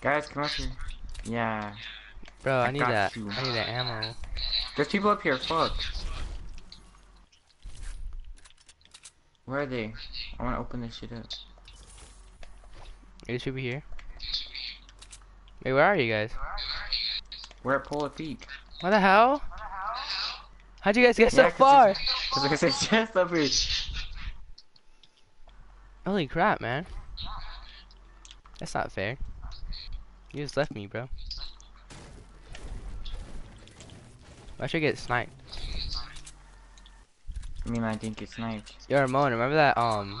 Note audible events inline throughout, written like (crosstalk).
Guys, come up here. Yeah. Bro, I, I need that. you. I need that ammo. There's people up here. Fuck. Where are they? I want to open this shit up. It should be here. Wait, where are you guys? We're at Polar Peak. What the hell? How'd you guys get Yeah, so 'cause far? Cause like I said, just up here. Holy crap, man. That's not fair. You just left me, bro. I should get sniped. I mean, I think it's sniped. Yo, Ramon, remember that, um,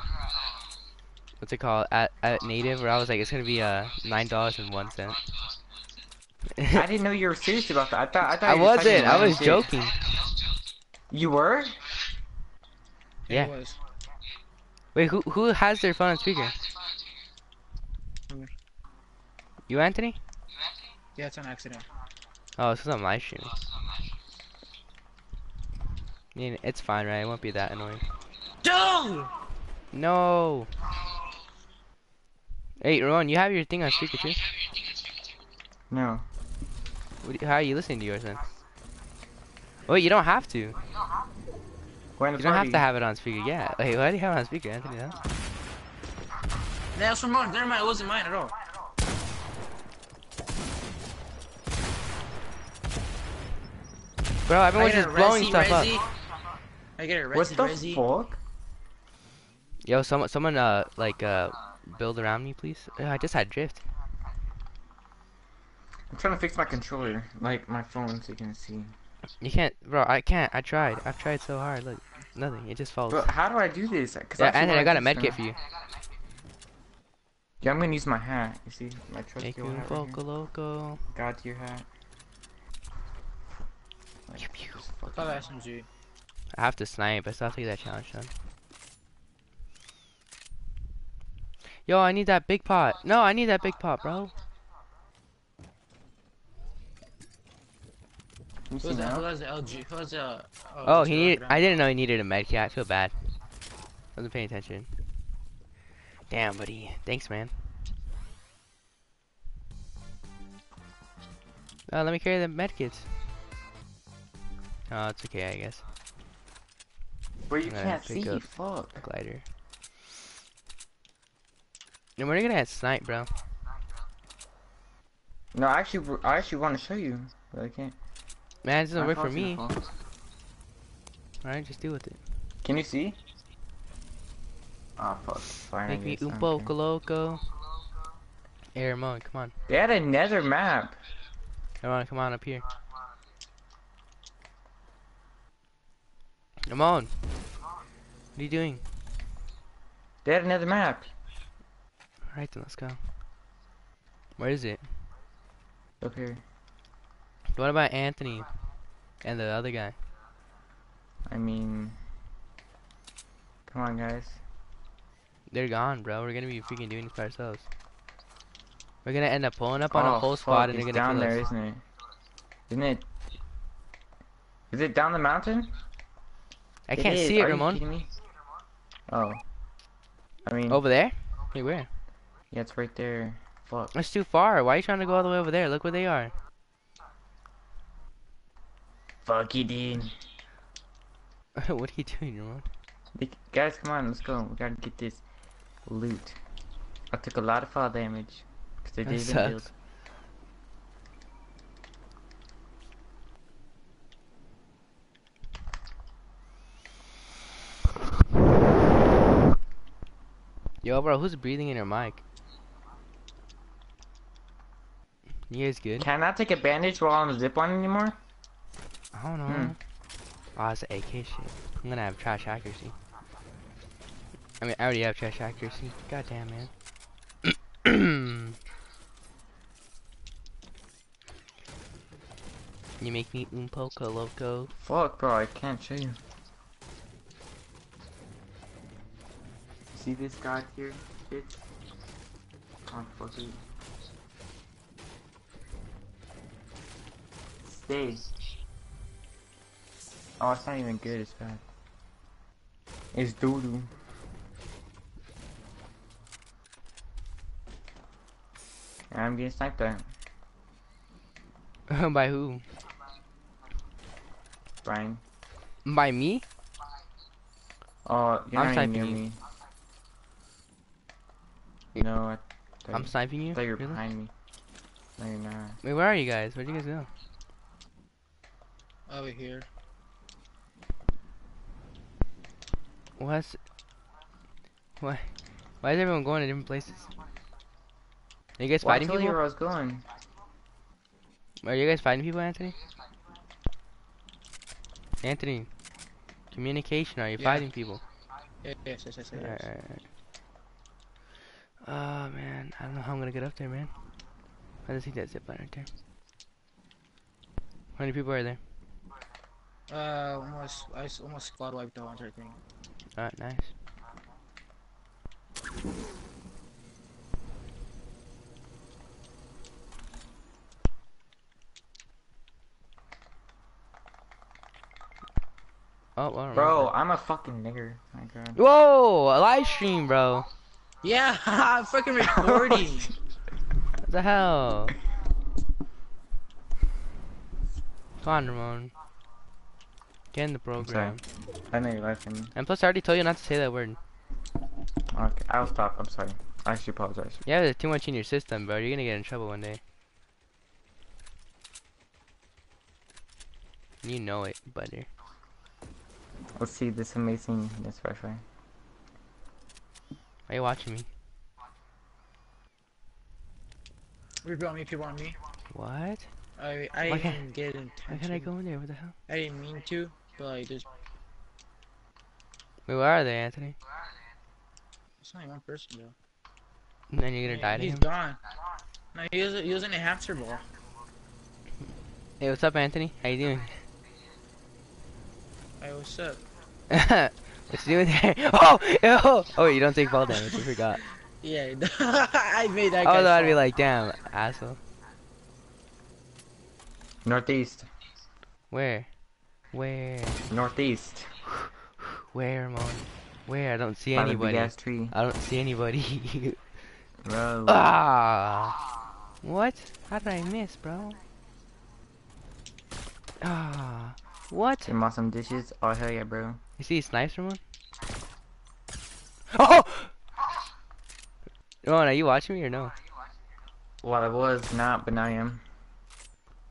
what's it called, at, at Native, where I was like, it's gonna be, uh, $9.01. I didn't know you were serious about that. I thought I thought I you were just wasn't, talking I was shit. joking. You were? Yeah. It was. Wait, who, who has their phone on speaker? Me. You, Anthony? Yeah, it's an accident. Oh, this is on live stream. I mean, it's fine, right? It won't be that annoying. Dude! No! Hey, Ron, you have your thing on speaker too? No. What you- how are you listening to yours then? Wait, you don't have to. We're in the You don't have to have it on speaker. Yeah. Hey, why do you have it on speaker, Anthony? No? That was from mine. Never mind. It wasn't mine at all. Bro, everyone's just a blowing resi, stuff up. resi. I get a resi, What the resi. fuck? Yo, someone, someone, uh, like, uh, build around me, please. Uh, I just had drift. I'm trying to fix my controller, like my phone, so you can see. You can't, bro. I can't. I tried. I've tried so hard. Look, nothing. It just falls. But how do I do this? Cause yeah, actually Anthony, I wanna got a do med kit for you. Yeah, I'm gonna use my hat. You see, my trusty Make you old hat right here. loco. God tier hat. Pew, pew. I that SMG. I have to snipe. I still have to get that challenge done. Yo, I need that big pot. No, I need that big pot, bro. You Who see was that? Who has the LG? Who has the? Oh, this he guy needed. I didn't know he needed a med kit. I feel bad. Wasn't paying attention. Damn, buddy. Thanks, man. Uh, let me carry the med kits. Oh, it's okay, I guess. Where you can't see. Fuck. Glider. And we're gonna get snipe, bro. No, I actually, I actually want to show you, but I can't. Man, it doesn't My work for me. Alright, just deal with it. Can you see? Oh fuck. Fine, Make me guess, I un poco loco. Hey, Ramon, come on. They had another map. Come on, come on up here. Ramon! What are you doing? They had another map. Alright then, let's go. Where is it? Up here. What about Anthony? And the other guy? I mean, come on, guys. They're gone, bro. We're gonna be freaking doing this by ourselves. We're gonna end up pulling up on a Oh, whole squad and they're down gonna kill there, us. isn't it? Isn't it? Is it down the mountain? I can't see it, Are you Ramon. kidding me? Oh. I mean, Over there? Wait, where? yeah, it's right there. Fuck. That's too far. Why are you trying to go all the way over there? Look where they are. Fuck you, dude. (laughs) what are you doing, Ramon? They- Guys, come on, let's go. We gotta get this loot. I took a lot of fall damage. Cause they That didn't sucks. build. Yo, bro, who's breathing in your mic? You guys good? Can I take a bandage while I'm on the zipline anymore? I don't know. Hmm. Oh, it's AK shit. I'm gonna have trash accuracy. I mean, I already have trash accuracy. God damn, man. (clears throat) you make me un poco loco. Fuck, bro, I can't show you. See this guy here, bitch? Oh, fuck it. Stay. Oh, it's not even good, it's bad. It's doodoo. doo. I'm getting sniped at. (laughs) By who? Brian. By me? Oh, you're I'm not even near sniping you. me. No, I thought, I'm you, sniping I you? thought you were Really? behind me. No, you're not. Wait, where are you guys? Where'd you guys go? Over here. What's... Why? Why is everyone going to different places? Are you guys Well, I fighting told you people? where I was going. Are you guys fighting people, Anthony? Anthony, communication. Are you Yeah. fighting people? Yes, yes, yes, yes. yes. Alright, alright, alright. Oh man, I don't know how I'm gonna get up there, man. I just see that zip line right there. How many people are there? Uh, almost, I s- almost squad wiped the hunter thing. Alright, nice. Oh, well, Bro, I'm a fucking nigger. My god. Whoa, a live stream, bro. Yeah, (laughs) I'm fucking recording. (laughs) What the hell? Come on, Ramon. Get in the program. I know you're laughing. And plus, I already told you not to say that word. Okay, I'll stop. I'm sorry. I actually apologize. Yeah, there's too much in your system, bro. You're gonna get in trouble one day. You know it, butter. Let's see this amazing this Wi-Fi. Why are you watching me? On me, people on me. What? I, I Why didn't get Why intention. can't I go in there? What the hell? I didn't mean to, but like, there's, Wait, where are they, Anthony? there's only one person though. And then you're gonna die to He's him? He's gone. No, he was, he was in a hamster ball. Hey, what's up, Anthony? How you doing? Hey, what's up? (laughs) what you doing (laughs) there? Oh, oh, oh, you don't take fall damage. (laughs) I forgot. (laughs) Yeah, I made that Oh, no, I'd be like, damn, asshole. Northeast. Where? Where? Northeast. (sighs) Where, Ramon? Where? I don't see By the big anybody. ass tree. I don't see anybody. Bro. ah! What? How did I miss, bro? Ah! What? Some awesome dishes. Oh hell yeah, bro. You see snipes, Ramon? Oh! oh Ramon, are you watching me or no? Well, I was not, but now I am.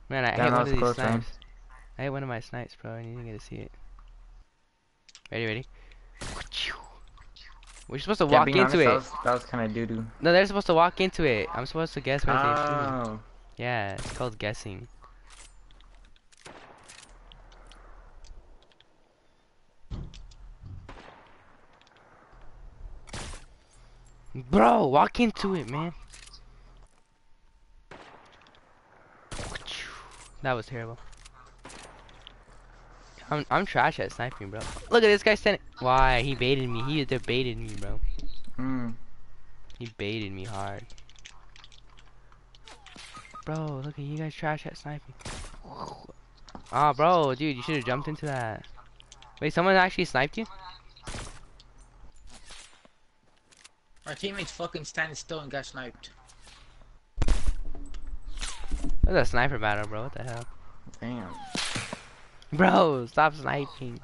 Man, I Damn, hit one of these close, man. snipes. I hit one of my snipes, bro. I need to get to see it. Ready, ready? We're supposed to Yeah, walk into honest, it. That was, that was kind of doo doo. No, they're supposed to walk into it. I'm supposed to guess where they shoot. Oh. Yeah, it's called guessing. Bro, walk into it, man. That was terrible. I'm I'm trash at sniping, bro. Look at this guy standing. Why? He baited me. He baited me, bro. Hmm. He baited me hard. Bro, look at you guys trash at sniping. Ah, bro, dude, you should have jumped into that. Wait, someone actually sniped you? Our teammates fucking standing still and got sniped. That was a sniper battle, bro. What the hell? Damn. Bro, stop sniping.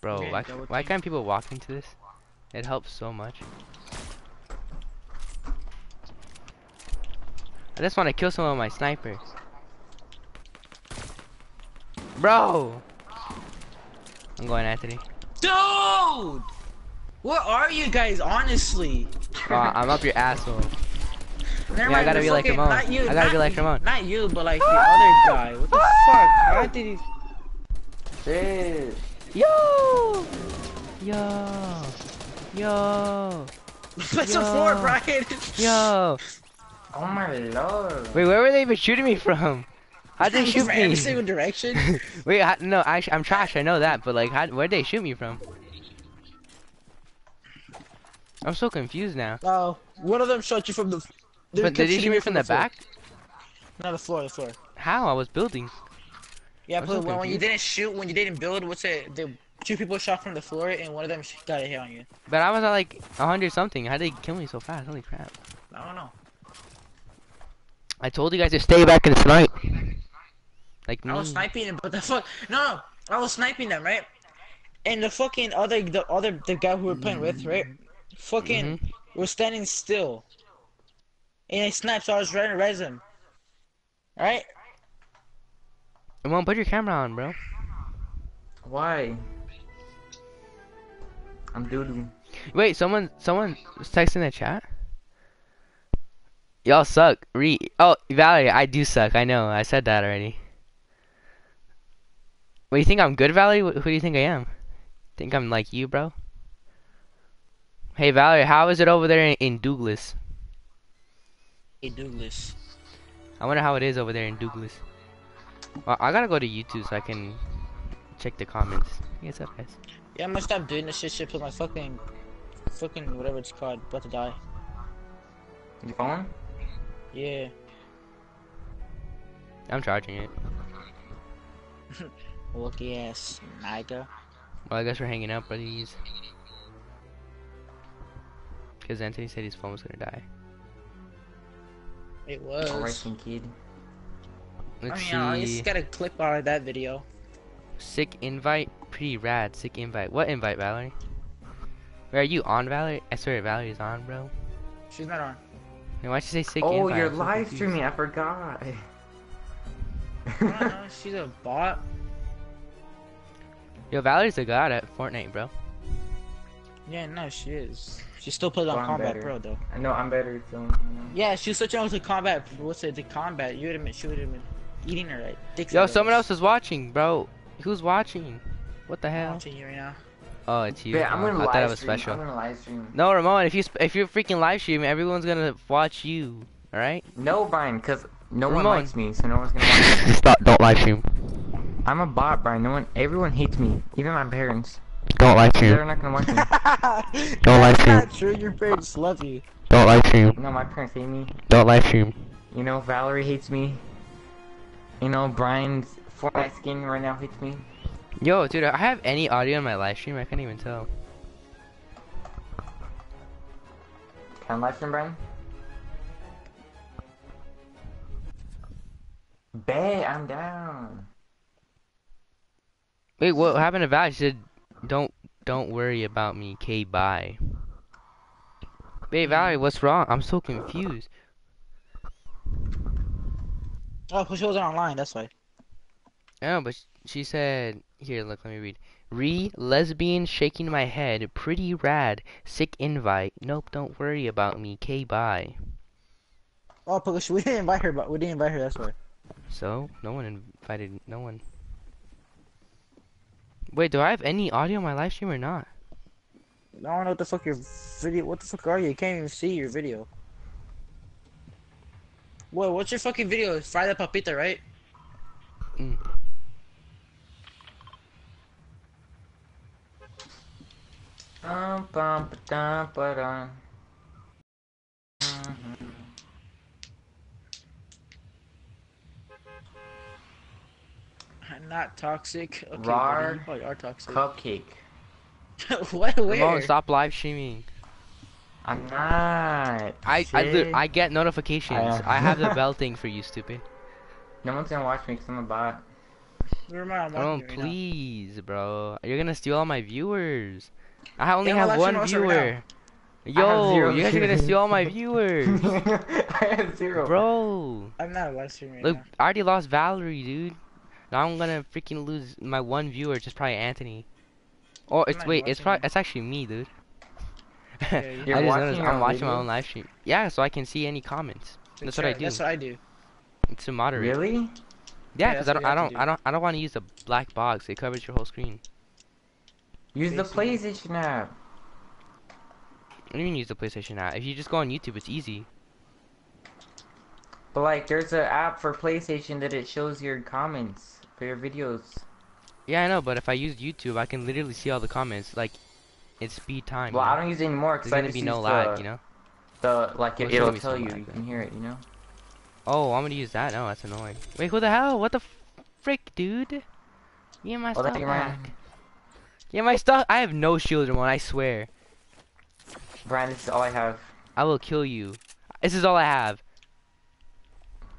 Bro, why, why can't people walk into this? It helps so much. I just want to kill some of my snipers. Bro! I'm going Anthony. Dude! What are you guys, honestly? Oh, I'm up your asshole. Never Yeah, I gotta be like fucking- Ramon. Not you, I gotta be like you- Ramon. Not you, but like the other guy. What the fuck? How did he... Shit. Yo! Yo! Yo! (laughs) That's a Yo. four, Brian. Yo! Oh my lord. Wait, where were they even shooting me from? How'd they (laughs) shoot From every me? single direction. (laughs) Wait, how, no, I, I'm trash, I know that, but like, how, where'd they shoot me from? I'm so confused now. Oh, one of them shot you from the. they But did he shoot me you from the front. back? No, the floor, the floor. How? I was building. Yeah, but so when, when you didn't shoot, when you didn't build, what's it? The two people shot from the floor, and one of them sh- got a hit on you. But I was at like a hundred something. How did they kill me so fast? Holy crap! I don't know. I told you guys to stay back and snipe. Like me. I was sniping them, but the fuck, no, no, I was sniping them, right? And the fucking other, the other, the guy who we're playing with, right? Fucking Mhm. was standing still. And I sniped, so I was trying to res him. Right? Come on, put your camera on, bro. Why? I'm doodoo. Wait, someone, someone was texting the chat. Y'all suck. Re. Oh, Valerie, I do suck. I know. I said that already. What do you think I'm good, Valerie? Who do you think I am? Think I'm like you, bro? Hey, Valerie, how is it over there in, in Douglas? In Douglas. I wonder how it is over there in Douglas. Well, I gotta go to YouTube so I can check the comments. What's up, guys? Yeah, I'm gonna stop doing this shit, shit, put my fucking, fucking, whatever it's called, about to die. You phone? Yeah. I'm charging it. (laughs) Lucky ass, nigga. Well, I guess we're hanging out, buddies. Because Anthony said his phone was gonna die. It was. Oh, Alright, kid. Let's I mean, I see. just got a clip out of that video. Sick invite, pretty rad. Sick invite. What invite, Valerie? Where are you on, Valerie? I swear, Valerie's on, bro. She's not on. Then why'd you say sick Oh, invite? you're I'm so live confused. streaming. I forgot. I (laughs) know, (laughs) she's a bot. Yo, Valerie's a god at Fortnite, bro. Yeah, no, she is. She still plays on Well, I'm Combat better. Pro though. I know I'm better, so. You know. Yeah, she was switching over to Combat. What's it? The Combat. You would have been. She would have been eating her right. Dicks Yo, someone else is watching, bro. Who's watching? What the hell? I'm hell? watching you right now. Oh, it's you. Yeah, I'm Oh, gonna I thought live it was stream. special. I'm gonna live stream. No, Ramon, if you if you're freaking live streaming, everyone's gonna watch you. All right? No, Brian, because no one likes me, so no one's gonna watch me. Stop! Don't live stream. I'm a bot, Brian. No one, everyone hates me. Even my parents. Don't live stream. They're not gonna watch me. (laughs) Don't live That's stream. not true. Your parents love you. Don't live stream. No, my parents hate me. Don't live stream. You know, Valerie hates me. You know, Brian's Fortnite skin right now hates me. Yo, dude, I have any audio in my live stream? I can't even tell. Can I live stream, Brian? Bet, I'm down. Wait, what happened to Val? She said, "Don't, don't worry about me." K, bye. Wait, Valerie, what's wrong? I'm so confused. Oh, cause she wasn't online. That's why. Oh, but she said, here, look, let me read. Re lesbian shaking my head, pretty rad, sick invite. Nope, don't worry about me. K, bye. Oh, because we didn't invite her, but we didn't invite her. That's why. So, no one invited, no one. Wait, do I have any audio on my live stream or not? I don't know what the fuck your video. What the fuck are you? You can't even see your video. Whoa, what's your fucking video? Fry the papita, right? Mm. Bum, bum, ba-dum, ba-dum. Mhm. Not toxic. Okay, Rar. buddy, you are toxic. Cupcake. (laughs) what? Where? Ramon, stop live streaming. I'm not. I, I, li- I get notifications. I. I have the (laughs) bell thing for you, stupid. No one's gonna watch me because I'm a bot. Where am I? I'm Ramon, watching you right now. please, bro. You're gonna steal all my viewers. I only Yeah, have one also right viewer. Yo, you guys are gonna see all my (laughs) viewers. (laughs) I have zero. Bro, I'm not live streaming right look, now. I already lost Valerie, dude. Now I'm gonna freaking lose my one viewer. It's just probably Anthony. Oh, or it's wait, it's probably you. it's actually me, dude. Yeah, (laughs) I you- just You're noticed watching your I'm own watching my own live stream. Yeah, so I can see any comments. That's what I do. That's what I do. It's to moderate. Really? Yeah, Yeah, because that's I what don't, I don't, do. I don't, I don't want to use the black box. It covers your whole screen. Use the PlayStation app. I don't even use the PlayStation app. If you just go on YouTube, it's easy. But like, there's an app for PlayStation that it shows your comments for your videos. Yeah, I know, but if I use YouTube, I can literally see all the comments. Like, it's speed time. Well, you I don't use it anymore because I gonna just be no the, lag, you know. the like it, it's gonna it'll be tell you. lag, You can hear it. You know. Oh, I'm gonna use that. No, that's annoying. Wait, who the hell? What the frick, dude? Give me my Oh, stuff that you back. Give my stuff. I have no shield, in one. I swear. Brian, this is all I have. I will kill you. This is all I have.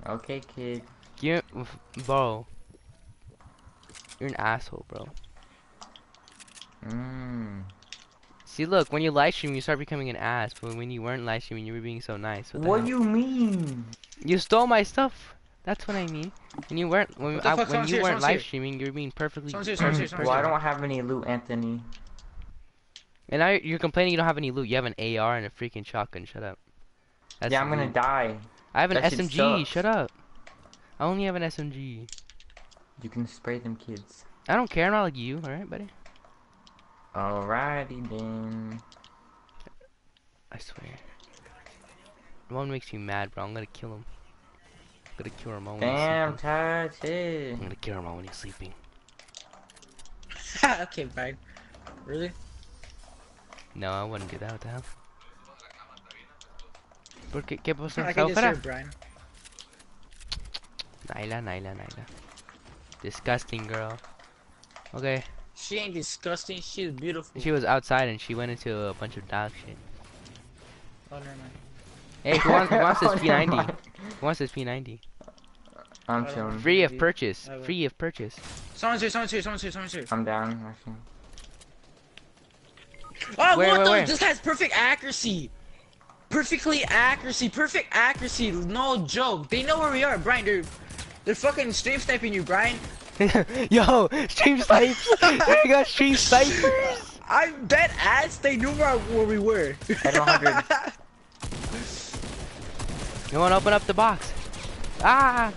Okay, kid. Give, bro. You're an asshole, bro. Mmm. See, look, when you live stream, you start becoming an ass. But when you weren't live streaming, you were being so nice. What, What do you mean? You stole my stuff. That's what I mean. When you weren't, when, I, when you here, weren't live here. streaming, you were being perfectly. Someone's here, someone's someone's Well, I don't have any loot, Anthony. And now you're complaining you don't have any loot. You have an AR and a freaking shotgun. Shut up. That's yeah, I'm gonna loot. die. I have an that SMG. Shut up. I only have an SMG. You can spray them kids. I don't care. I'm not like you. All right, buddy. Alrighty then. I swear. One makes me mad, bro. I'm gonna kill him. I'm gonna kill Ramon when Damn, he's sleeping. touch it. I'm gonna kill Ramon when he's sleeping. (laughs) okay, fine. Really? No, I wouldn't do that. What the hell? ¿Por qué? ¿Qué pasó? I can just hear Brian. Naila, Naila, Naila. Disgusting girl. Okay. She ain't disgusting. She's beautiful. She was outside and she went into a bunch of dog shit. Oh, never mind. Hey, who wants, who wants (laughs) this Oh, P90? Who wants this P90? I'm chilling. Free of purchase. Free of purchase. Someone's here, someone's here, someone's here, someone's here. I'm down, actually. Oh, Where, what where, the? where? This has perfect accuracy. Perfectly accuracy, perfect accuracy. No joke. They know where we are, Brian. They're, they're fucking stream sniping you, Brian. (laughs) Yo, stream snipes! (laughs) we got stream snipers! I bet ass they knew where, where we were. At 100. You wanna open up the box? Ah!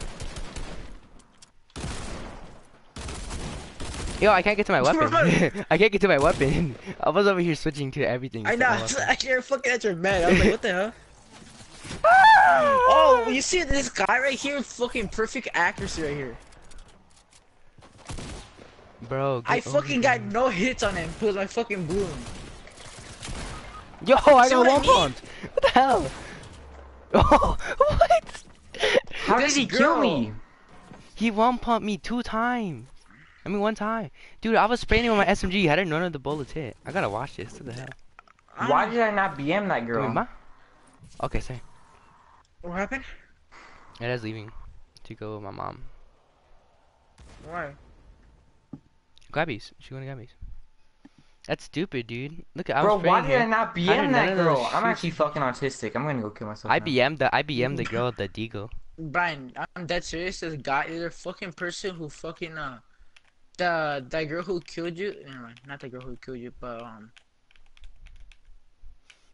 Yo, I can't get to my weapon. (laughs) I can't get to my weapon. (laughs) I was over here switching to everything. I know. (laughs) I. I hear fucking at your bed. I was like, what the hell? Oh, you see this guy right here? Fucking perfect accuracy right here. Bro, I fucking got no hits on him because my fucking bloom. Yo, I got I one mean? What the hell? Oh, (laughs) what? How This did he kill me? He one pumped me two times. I mean, one time. Dude, I was spraying him with my SMG. How did none of the bullets hit? I gotta watch this. What the hell? Why did I not BM that girl? on, ma. Okay, say. What happened? It is leaving to go with my mom. Why? Grabbies. She going to grabbies. That's stupid, dude. Look, I was Bro, why spraying did I not BM none that girl? I'm actually fucking autistic. I'm gonna go kill myself. I now. BM'd the I BM'd the girl the Deagle. Brian, I'm dead serious. This guy is a fucking person who fucking uh, the that girl who killed you. Never mind, not the girl who killed you, but um,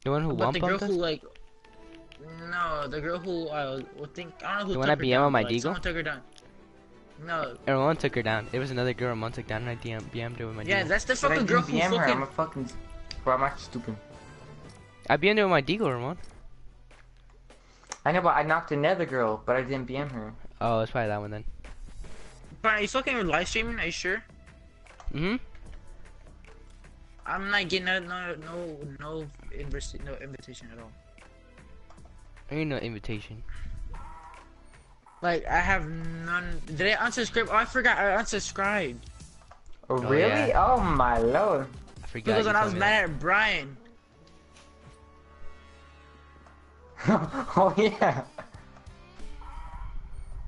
The one who but one the girl us? who like, no, the girl who I would think I don't know who. The one took I her BM down, on my but, like, Deagle? Someone took her down. No, Everyone took her down. It was another girl Ramon took down and I DM, BM'd her with my yeah, Deagle. that's the But fucking didn't girl who BM her. I'm a fucking. Bro, I'm actually stupid. I BM'd her with my Deagle, Ramon. I know, but I knocked another girl, but I didn't BM her. Oh, it's probably that one then. Brian, are you fucking live streaming? Are you sure? Mm-hmm. I'm not getting no no no no, investi- no invitation at all. Ain't no invitation. Like I have none. Did I unsubscribe? Oh, I forgot I unsubscribed Oh, Oh, really? yeah. Oh my lord. I forgot. because when I was me mad at Brian. (laughs) oh yeah.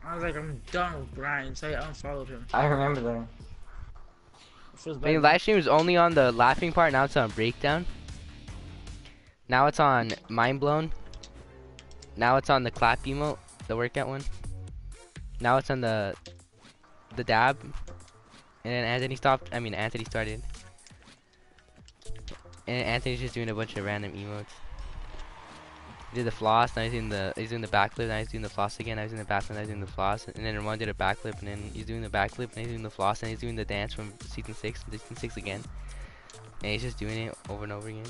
I was like, I'm done with Brian, so I unfollowed him. I remember that. It feels that. The live stream was only on the laughing part. Now it's on breakdown. Now it's on mind blown. Now it's on the clap emote, the workout one. Now it's on the the dab. And then Anthony stopped. I mean, Anthony started. And Anthony's just doing a bunch of random emotes. He did the floss, now he's doing the he's doing the backflip, now he's doing the floss again, now he's doing the backflip, now he's doing the floss, and then Ramon did a backflip, and then he's doing the backflip, and he's doing the floss, and he's doing the dance from season six, season six again, and he's just doing it over and over again.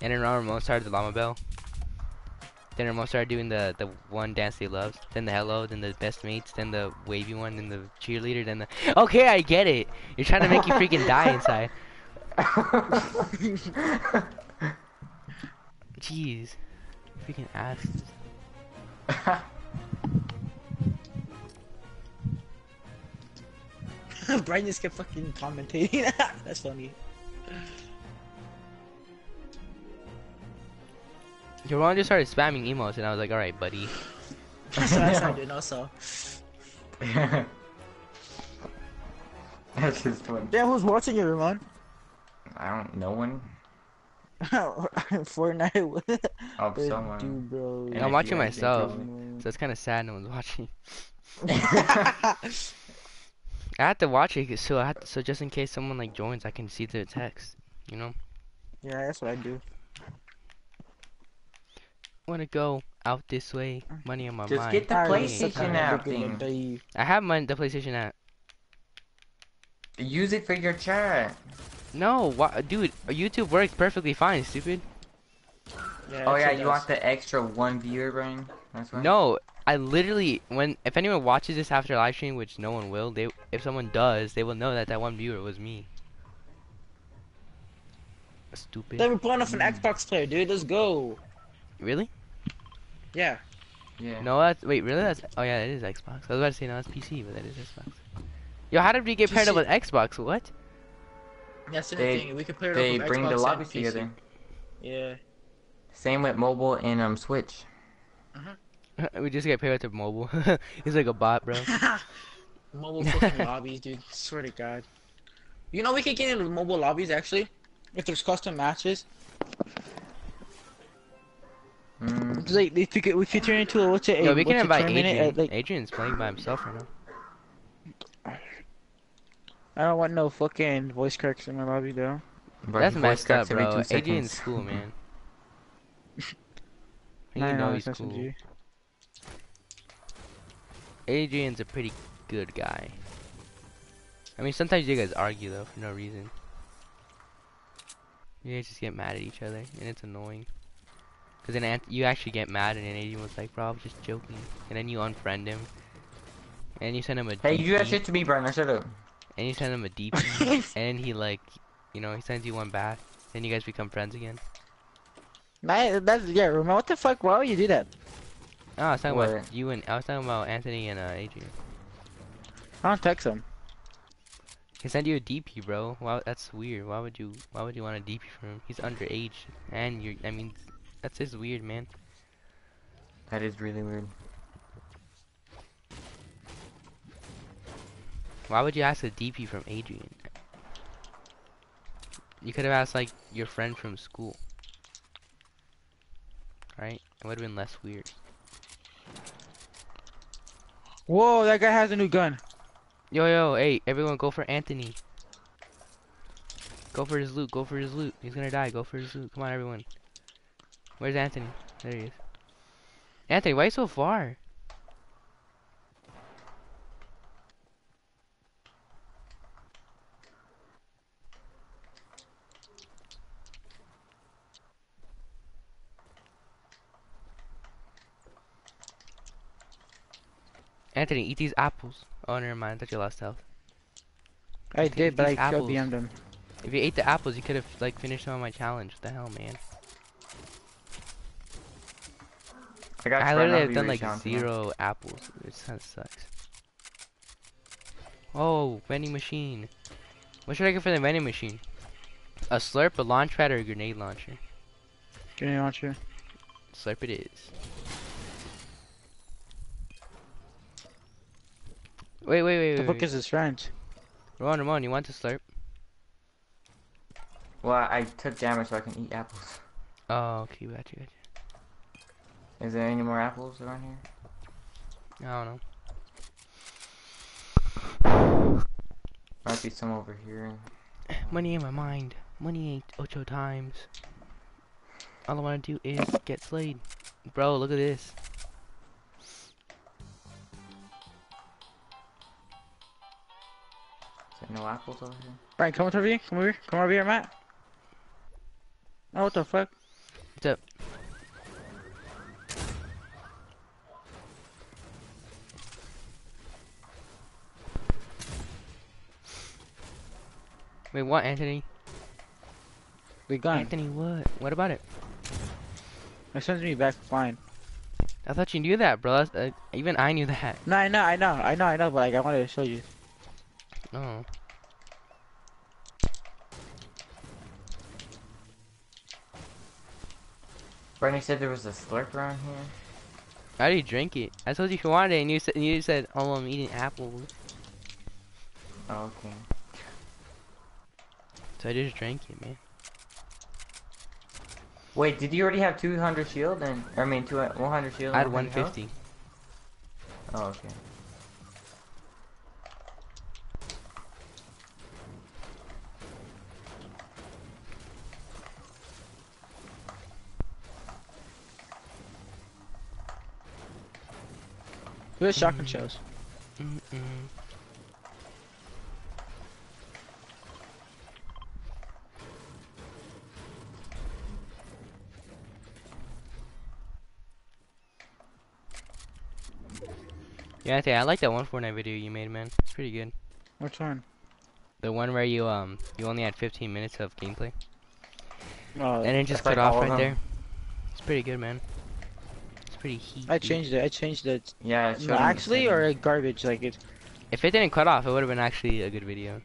And then Ramon started the llama bell. Then Ramon started doing the, the one dance he loves, then the hello, then the best mates, then the wavy one, then the cheerleader, then the... Okay, I get it. You're trying to make you freaking die inside. (laughs) Jeez. Freaking ass. (laughs) Brian just kept fucking commentating. (laughs) That's funny. Jerron just started spamming emotes, and I was like, all right, buddy. (laughs) That's what I started (laughs) doing also. (laughs) That's just fun. Yeah, who's watching you, Ramon? I don't. No one. Fortnite. Oh, Dude, someone. bro. And I'm watching myself. So it's kind of sad no one's watching. I have to watch it, so I have to, so just in case someone like joins, I can see the text. You know, Yeah, that's what I do. Wanna go out this way, money on my Just mind. get the PlayStation suck on app thing. I have my the PlayStation app. Use it for your chat. No, why, dude, YouTube works perfectly fine, stupid. Yeah, Oh yeah, sure you want the extra one viewer, Brian? That's why. No, I literally when if anyone watches this after live stream, which no one will, they if someone does, they will know that that one viewer was me. Stupid. Then we're pulling off an Xbox player, dude. Let's go. Really? Yeah. Yeah. No, that's wait, really? That's oh yeah, it is Xbox. I was about to say no, that's PC, but that is Xbox. Yo, how did we get paired up with Xbox? What? That's the They- thing. We could play it They off of bring Xbox the and lobbies together. Yeah. Same with mobile and um Switch. Uh-huh. (laughs) we just get paired up with mobile. (laughs) He's like a bot, bro. (laughs) mobile fucking lobbies, dude. Swear to God. You know we could get into mobile lobbies actually, if there's custom matches. Mm, Like if you could, we could turn into a what's it? Yo, we can what's a invite Adrian. at, like, Adrian's playing by himself right now. I don't want no fucking voice cracks in my lobby though. but That's voice messed cracks up, every bro. two Adrian's seconds. cool, man. (laughs) you Nine know hours he's cool. Adrian's a pretty good guy. I mean, sometimes you guys argue though for no reason. You guys just get mad at each other, and it's annoying. Cause then Ant- you actually get mad, and then Adrian was like, "Bro, I was just joking," and then you unfriend him, and you send him a Hey, you do that shit to me, Brian. I shut up. and you send him a DP, (laughs) and he like, you know, he sends you one back, then you guys become friends again. Nah, that's yeah. Remember what the fuck? Why would you do that? Oh, I was talking What? about you and I was talking about Anthony and uh, Adrian. I don't text him. He sent you a DP, bro. Wow, that's weird. Why would you? Why would you want a DP from him? He's underage, and you're. I mean, that's just weird, man. That is really weird. Why would you ask a DP from Adrian? You could have asked like your friend from school, right? It would have been less weird. Whoa, that guy has a new gun. Yo, yo, hey, everyone, go for Anthony. Go for his loot. Go for his loot. He's gonna die. Go for his loot. Come on, everyone. Where's Anthony? There he is. Anthony, why you so far? Anthony, eat these apples. Oh, never mind. I thought you lost health. I Take did, but I these killed apples. BM'd. If you ate the apples, you could have like finished on my challenge. What the hell, man? I got I literally have done like challenged now. zero apples. It kind of sucks. Oh, vending machine. What should I get for the vending machine? A slurp, a launch pad, or a grenade launcher? Grenade launcher. Slurp it is. Wait, wait, wait, The wait. book wait. is his friend. Ramon, Ramon, you want to slurp? Well, I took damage so I can eat apples. Oh, okay, gotcha, gotcha. Is there any more apples around here? I don't know. Might be some over here. Money in my mind. Money ain't ocho times. All I wanna do is get slayed. Bro, look at this. Is there no apples over here? Brian, come over here. Come over here. Come over here, Matt. Oh, what the fuck? What's up? Wait, what, Anthony? We gone. Anthony, what? What about it? It sends me back fine. I thought you knew that, bro. Uh, even I knew that. No, I know, I know, I know, I know, but like I wanted to show you. Oh. Brian, you said there was a slurp around here? I already drank it. I told you if you wanted it, and you said you said, "Oh, I'm eating apples." Oh, okay. So I just drank it, man. Wait, did you already have 200 shield and I mean 200 100 shield? I had and 100 health? 150. Oh, okay. Who has shotgun shells? Mm-mm. Yeah, Anthony, I like that one Fortnite video you made, man. It's pretty good. Which one? The one where you um you only had 15 minutes of gameplay, Oh, and it just cut like off all of right there. It's pretty good, man. It's pretty heat. I changed it. I changed it. Yeah, it showed No, me actually, the or garbage like it. If it didn't cut off, it would have been actually a good video.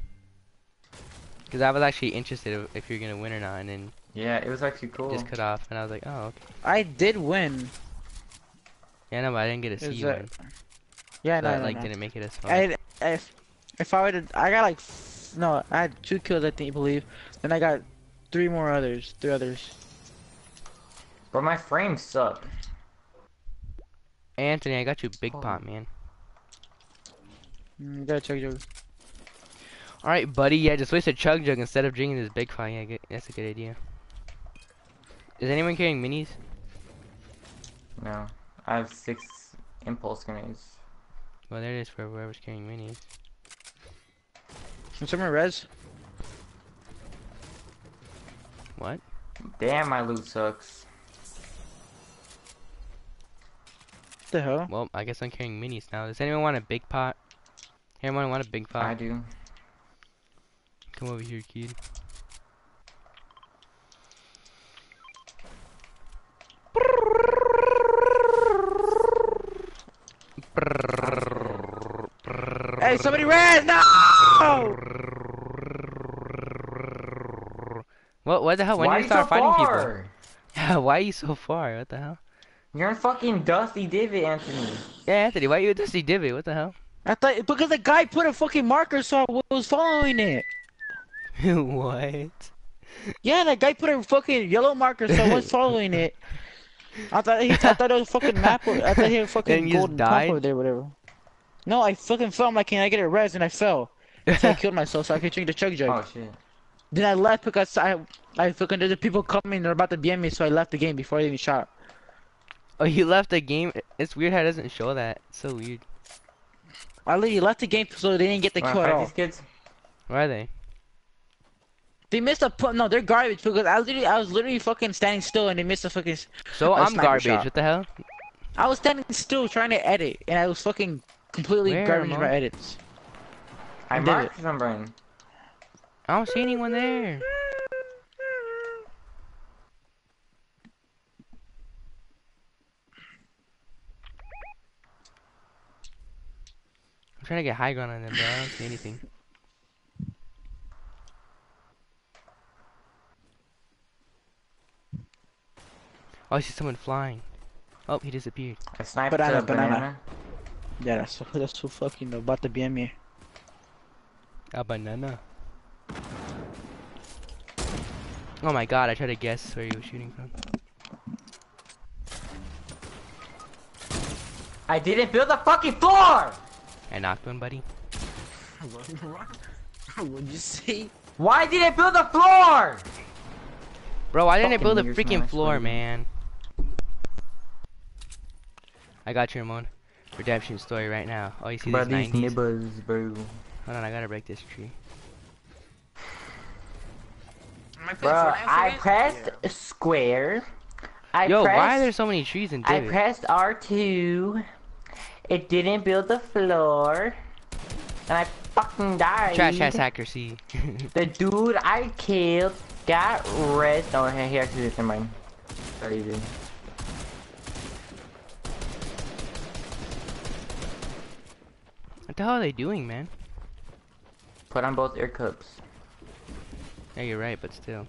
Cause I was actually interested if- if you're gonna win or not, and then Yeah, it was actually cool. just cut off, and I was like, oh, okay. I did win. Yeah, no, but I didn't get to see you that- win. Yeah, So no, it, no, like no. didn't make it as fun. I, if if I would, I got like, no, I had two kills. I think, I believe. Then I got three more others. Three others. But my frames suck. Anthony, I got you big Oh. pot, man. Mm, gotta check your. All right, buddy. Yeah, just waste a chug jug instead of drinking this big pot. Yeah, good, that's a good idea. Is anyone carrying minis? No, I have six impulse grenades. Well, there it is for whoever's carrying minis. Can someone res? What? Damn, my loot sucks. What the hell? Well, I guess I'm carrying minis now. Does anyone want a big pot? Anyone want a big pot? I do. Come over here, kid. Hey, somebody ran! No! What? What the hell? When Why did you you start so fighting people? far? (laughs) Yeah, why are you so far? What the hell? You're in fucking Dusty Divot, Anthony. Yeah, Anthony, why are you a Dusty Divot? What the hell? I thought because the guy put a fucking marker, so I was following it. (laughs) what? Yeah, that guy put a fucking yellow marker, so I was (laughs) following it. I thought he, I thought it was fucking map. or- I thought he had a fucking Then golden died? pump over there, whatever. No, I fucking fell. I'm like, can I get a res? And I fell. (laughs) So I killed myself, so I could drink the chug jug. Oh shit. Then I left because I, I fucking there's people coming. They're about to BM me, so I left the game before I even shot. Oh, you left the game. It's weird how it doesn't show that. It's so weird. I literally left the game so they didn't get the Wanna kill at fight all. these kids? Where are they? They missed a put. No, they're garbage because I literally, I was literally fucking standing still and they missed a fucking. So A I'm garbage. shot. What the hell? I was standing still trying to edit and I was fucking completely Where, garbage in my edits. I did marked them, Brian. I don't see anyone there. I'm trying to get high ground on them, but I don't see anything. Oh, I see someone flying. Oh, he disappeared. I sniped Banana, a banana. banana. Yeah, that's so that's so fucking about to BM me. A banana. Oh my god, I tried to guess where he was shooting from. I didn't build the fucking floor! I knocked one, buddy. (laughs) What'd you say? Why did I build the floor? Bro, why didn't I build a niggas freaking floor, man? I got you, Ramon. Redemption story right now. Oh, you see Bro, these these 90s? nibbas, bro. Hold on, I gotta break this tree. Bro, I pressed square. I Yo, pressed, why are there so many trees in I pressed R2. It didn't build the floor. And I fucking died. Trash ass accuracy. (laughs) The dude I killed got red. Oh, he he actually did. Never mind. Sorry, he what the hell are they doing, man? Put on both ear cups. Yeah, you're right, but still.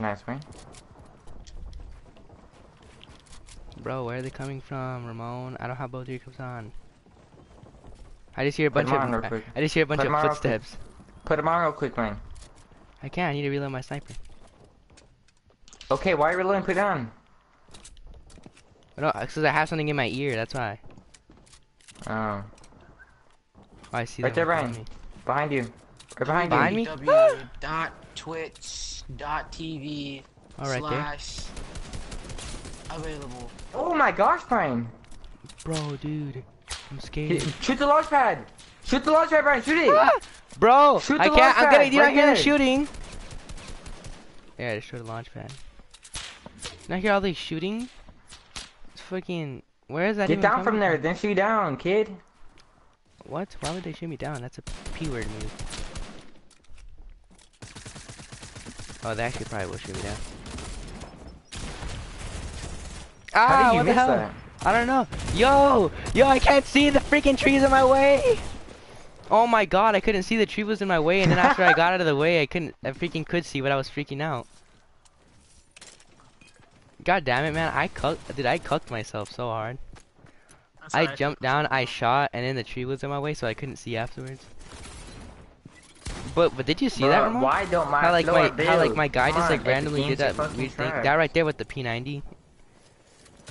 Nice, right? Bro, where are they coming from, Ramon? I don't have both ear cups on. I just hear a bunch of I. I just hear a bunch Put of 'em on real quick. footsteps. Put them on real quick, man. I can't. I need to reload my sniper. Okay, why are you reloading? Put it on. No, because I have something in my ear. That's why. Oh, Oh, I see Right them there, behind me. behind you. Right behind, Behind you. me? www.twitch.tv (gasps) Oh, right there. slash available. Oh my gosh, Brian. Bro, dude. I'm scared. Shoot the launch pad. Shoot the launch pad, Brian. Shoot it. Ah, bro, Shoot I can't. I'm gonna. pad, You don't right hear them shooting. Yeah, just showed the launch pad. Not hear all these shooting. Fucking. Where is that? Get down from there, then shoot down, kid. What? Why would they shoot me down? That's a p word move. Oh, they actually probably will shoot me down. Ah, How did you what the hell? that? I don't know. Yo, yo, I can't see the freaking trees in my way. Oh my god, I couldn't see the tree was in my way, and then after I got out of the way, I couldn't. I freaking could see, but I was freaking out. God damn it, man! I cucked. Did I cucked myself so hard? That's I jumped down, I shot, and then the tree was in my way, so I couldn't see afterwards. But but did you see that, Ramon? Why don't my How like my how like my guy Come just on, like randomly did that weird thing. That right there with the P90.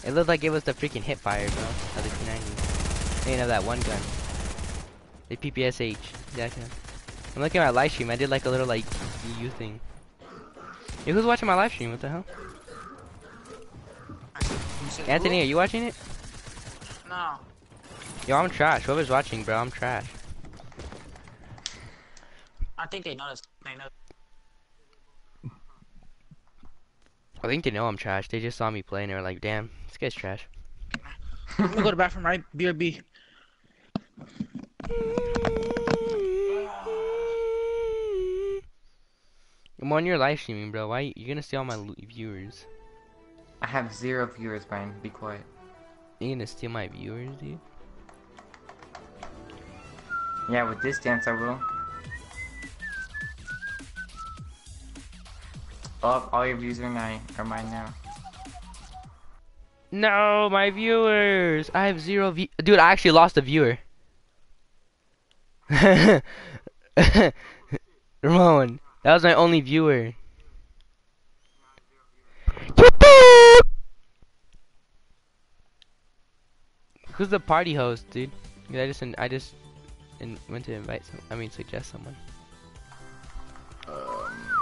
It looked like it was the freaking hip fire, bro. Of the P90. You know that one gun. The PPSH. Yeah. I'm looking at my live stream. I did like a little like EU thing. Yo, who's watching my live stream? What the hell? Anthony, are you watching it? No. Yo, I'm trash. Whoever's watching, bro, I'm trash. I think they noticed. They know. I think they know I'm trash. They just saw me play and they were like, damn, this guy's trash. I'm gonna go to the bathroom, right? BRB. I'm on your live streaming, bro. Why you're gonna steal all my viewers? I have zero viewers, Brian. Be quiet. You're gonna steal my viewers, dude? Yeah, with this dance, I will. Oh, all your views are mine, are mine now. No, my viewers. I have zero view. Dude, I actually lost a viewer. (laughs) Ramon, that was my only viewer. Who's the party host, dude? I just I just in, went to invite some. I mean, suggest someone. Um,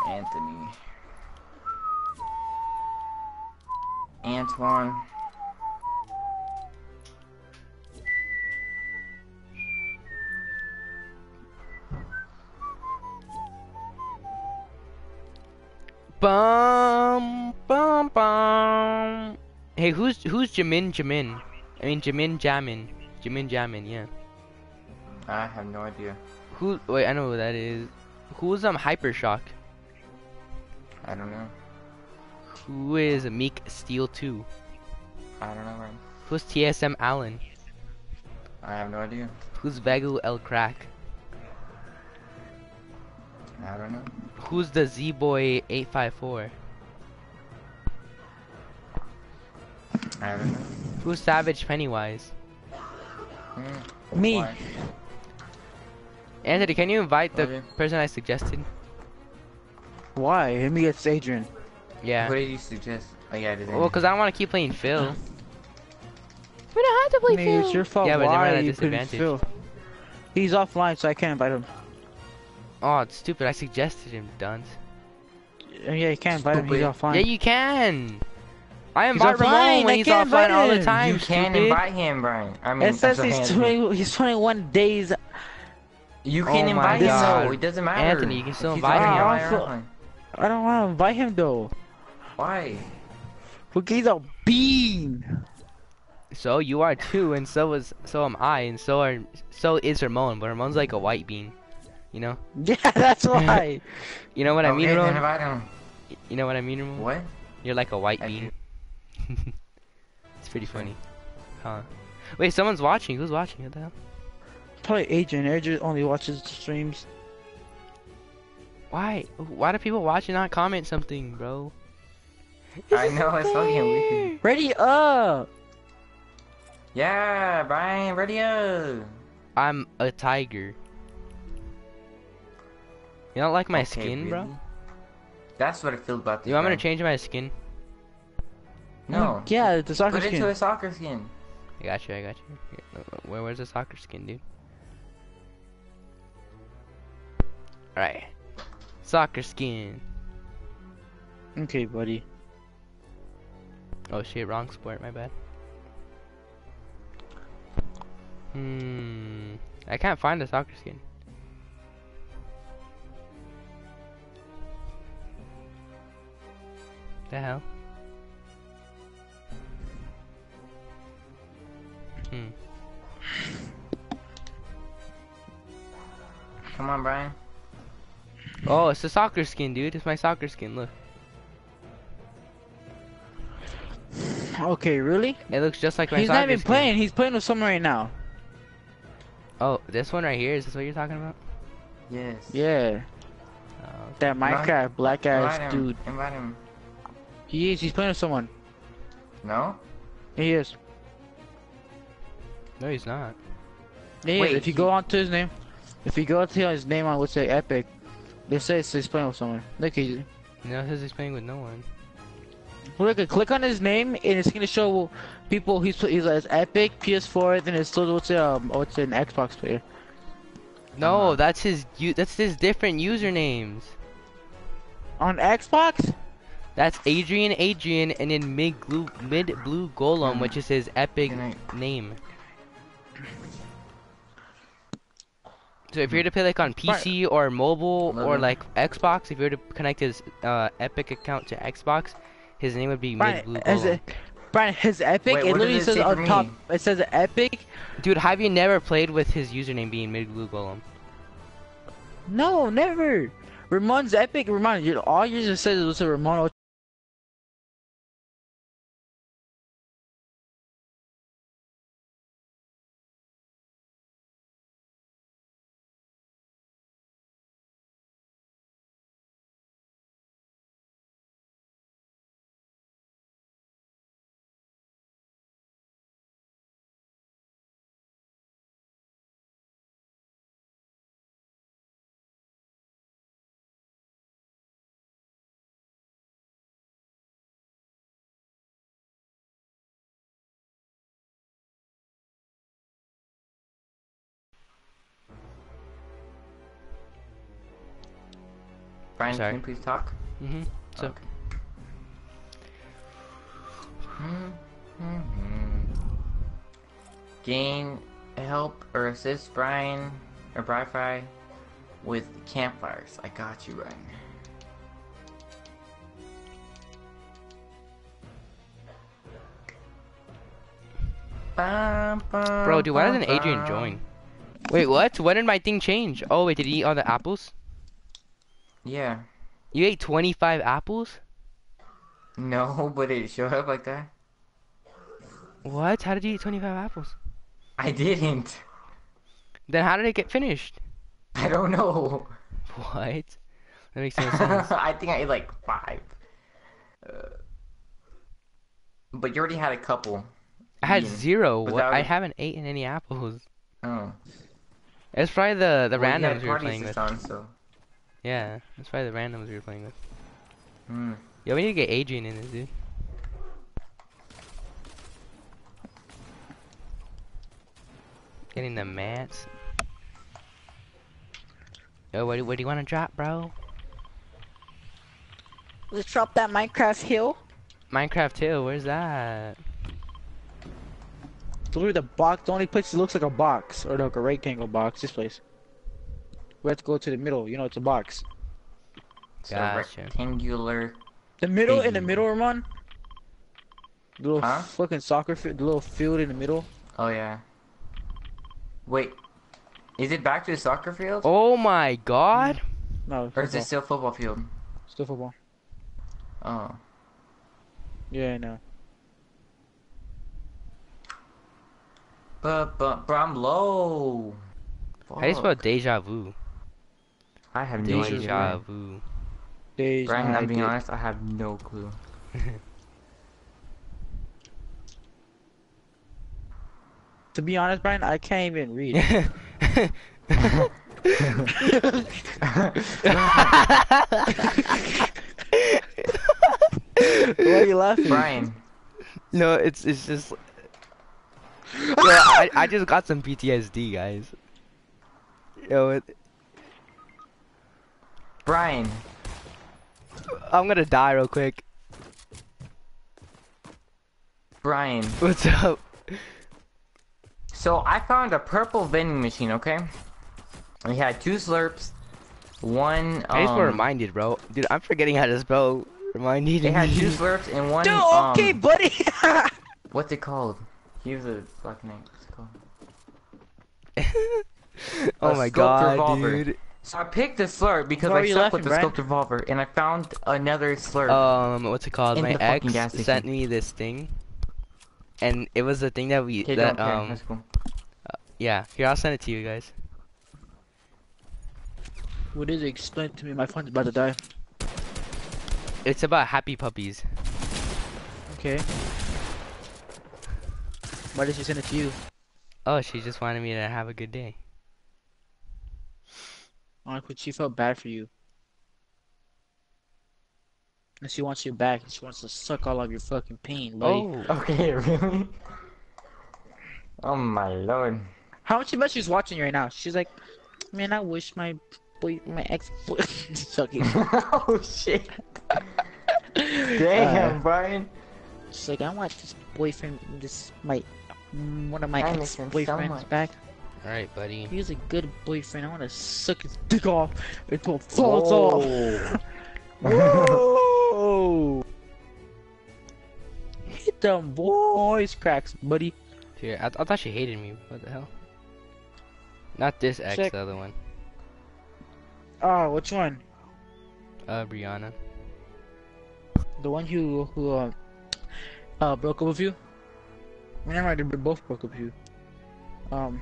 Anthony. Antoine. Bum Hey, who's who's Jamin Jamin? I mean Jamin Jamin. Jamin Jamin, yeah. I have no idea. Who? Wait, I know who that is. Who's um Hypershock? I don't know. Who is Meek Steel 2? I don't know, Brian. Who's TSM Allen? I have no idea. Who's Vegu El Crack? I don't know. Who's the Z Boy 854? I don't know. Who's Savage Pennywise? Hmm. Me. Why? Anthony, can you invite the Okay. person I suggested? Why? Hit me it's Adrian. Yeah. What did you suggest? Oh yeah, I did. Well, cause I don't want to keep playing fill. We don't have to play fill. it's your fault. Yeah, but then we're Why at a you couldn't disadvantage. fill? He's offline, so I can't invite him. Oh, it's stupid. I suggested him, dunce. Yeah, you can't invite him. He's offline. Yeah, you can. I He's invite offline, Ramon when I he's can't offline invite all the him. time. you can stupid. invite him, Brian. I mean, it says he's 20, he's 21 days. You Oh can my invite him God. though. It doesn't matter. Anthony, you can still invite him. I also- I don't want to invite him though. Why? Because he's a bean. So you are too, and so is so am I, and so are so is Ramon. But Ramon's like a white bean, you know. (laughs) Yeah, that's why. (laughs) You know what I mean, okay, then Ramon? invite him. You know what I mean, Ramon? What? You're like a white I bean. It's pretty funny. huh? Wait, someone's watching. Who's watching? What the hell? Probably Adrian. Adrian only watches the streams. Why? Why do people watch and not comment something, bro? I know, it's fucking weird. Ready up! Yeah, Brian, ready up. I'm a tiger. You don't like my Okay, skin, bro? That's what I feel about this. You want me to change my skin? No. Yeah, the soccer Put it skin. into a soccer skin. I got you. I got you. Here, Where, where's the soccer skin, dude? Alright. Soccer skin. Okay, buddy. Oh shit, wrong sport, my bad. Hmm. I can't find a soccer skin. The hell? Hmm. Come on, Brian. Oh, it's the soccer skin, dude. It's my soccer skin. Look. Okay, really? It looks just like my He's soccer not even skin. playing. He's playing with someone right now. Oh, this one right here. Is this what you're talking about? Yes. Yeah, Oh, that Minecraft black ass him. dude. Invite him. He is. He's playing with someone. No? He is. No, he's not. He Wait. If you he- go onto his name, if you go to his name on what's say Epic, they say it's- he's playing with someone. Look, he, No, it says he's playing with no one. look, click on his name and it's gonna show people he's he's like Epic, PS4, then it's still what's um what's an Xbox player. No, that's his. u- That's his different usernames. On Xbox? That's Adrian, Adrian, and then mid blue, mid blue golem, Hmm. which is his epic Good night. name. So if you were to play like on PC or mobile or like Xbox, if you were to connect his uh, Epic account to Xbox, his name would be mid blue Brian, is golem. it, Brian, his Epic, Wait, it literally it says say on for top, it says Epic. Dude, have you never played with his username being mid blue golem? No, never. Ramon's Epic, Ramon, you, all you just said was a Ramon. Brian, Sorry. can you please talk? Mm-hmm. So Okay. Mhm. Gain help or assist Brian or Bry Fry with campfires. I got you, Brian. Bum, bum, Bro, dude, why doesn't Adrian join? Wait, what? When did my thing change? Oh, wait, did he eat all the apples? Yeah. You ate 25 apples? No, (laughs) but it showed up like that. What? How did you eat 25 apples? I didn't. Then how did it get finished? I don't know. What? That makes no (laughs) sense. I think I ate like five. Uh, but you already had a couple. I had eaten. zero. Without I haven't eaten any apples. Oh. It's probably the the Well, randoms we were playing with. on, so. Yeah, that's probably the randoms we were playing with. Hmm. Yo, we need to get Adrian in this, dude. Getting the mats. Yo, what, do- what do you want to drop, bro? Let's drop that Minecraft hill. Minecraft Hill, where's that? Literally the box, the only place it looks like a box or like a rectangle box. This place. We have to go to the middle. You know, it's a box. So Gotcha. rectangular. The middle in the middle, Ramon. The little Huh? fucking soccer field, the little field in the middle. Oh yeah. Wait. Is it back to the soccer field? Oh my god! No, Or is it still football field? still football? Oh. Yeah, I know. But, but, bro, I'm low. How do you spell deja vu? I have no idea. Vu. Days. Brian, I I'm being honest, I have no clue. To be honest, Brian, I can't even read. Why are you laughing? Brian, no, it's it's just. Yo, I I just got some PTSD, guys. Yo, it, Brian, I'm gonna die real quick. Brian. What's up? So I found a purple vending machine, okay? We had two slurps, one, I just um, were reminded, bro. Dude, I'm forgetting how to spell reminded. they had two slurps and one, Dude, um, okay, buddy. (laughs) what's it called? Here's a fucking name. What's it called? (laughs) oh a my god, revolver. dude. So I picked the slurp because Why I are you suck with the Brian? scoped revolver, and I found another slurp. Um, what's it called? My the ex sent me this thing, and it was the thing that we okay, that um That's cool. yeah. Here, I'll send it to you guys. what is it? Explain to me. My phone's about to die. It's about happy puppies. Okay. Why did she send it to you? Oh, she just wanted me to have a good day. Like, when she felt bad for you. And she wants you back. And she wants to suck all of your fucking pain, buddy. Oh, (laughs) Okay, really? Oh my lord. How much you bet she's watching you right now? She's like, man, I wish my boy, my ex (laughs) boy. Sucking. (laughs) oh shit. Damn, Uh, Brian. She's like, I want this boyfriend, this my one of my ex him so boyfriends back. All right, buddy. He's a good boyfriend. I want to suck his dick off until it falls off. (laughs) Whoa! Hit them voice cracks, buddy. Here, I, I thought she hated me. What the hell? Not this ex, Check. the other one. Oh, which one? Uh, Brianna. The one who who uh, uh broke up with you? I mind, they both broke up with you. Um,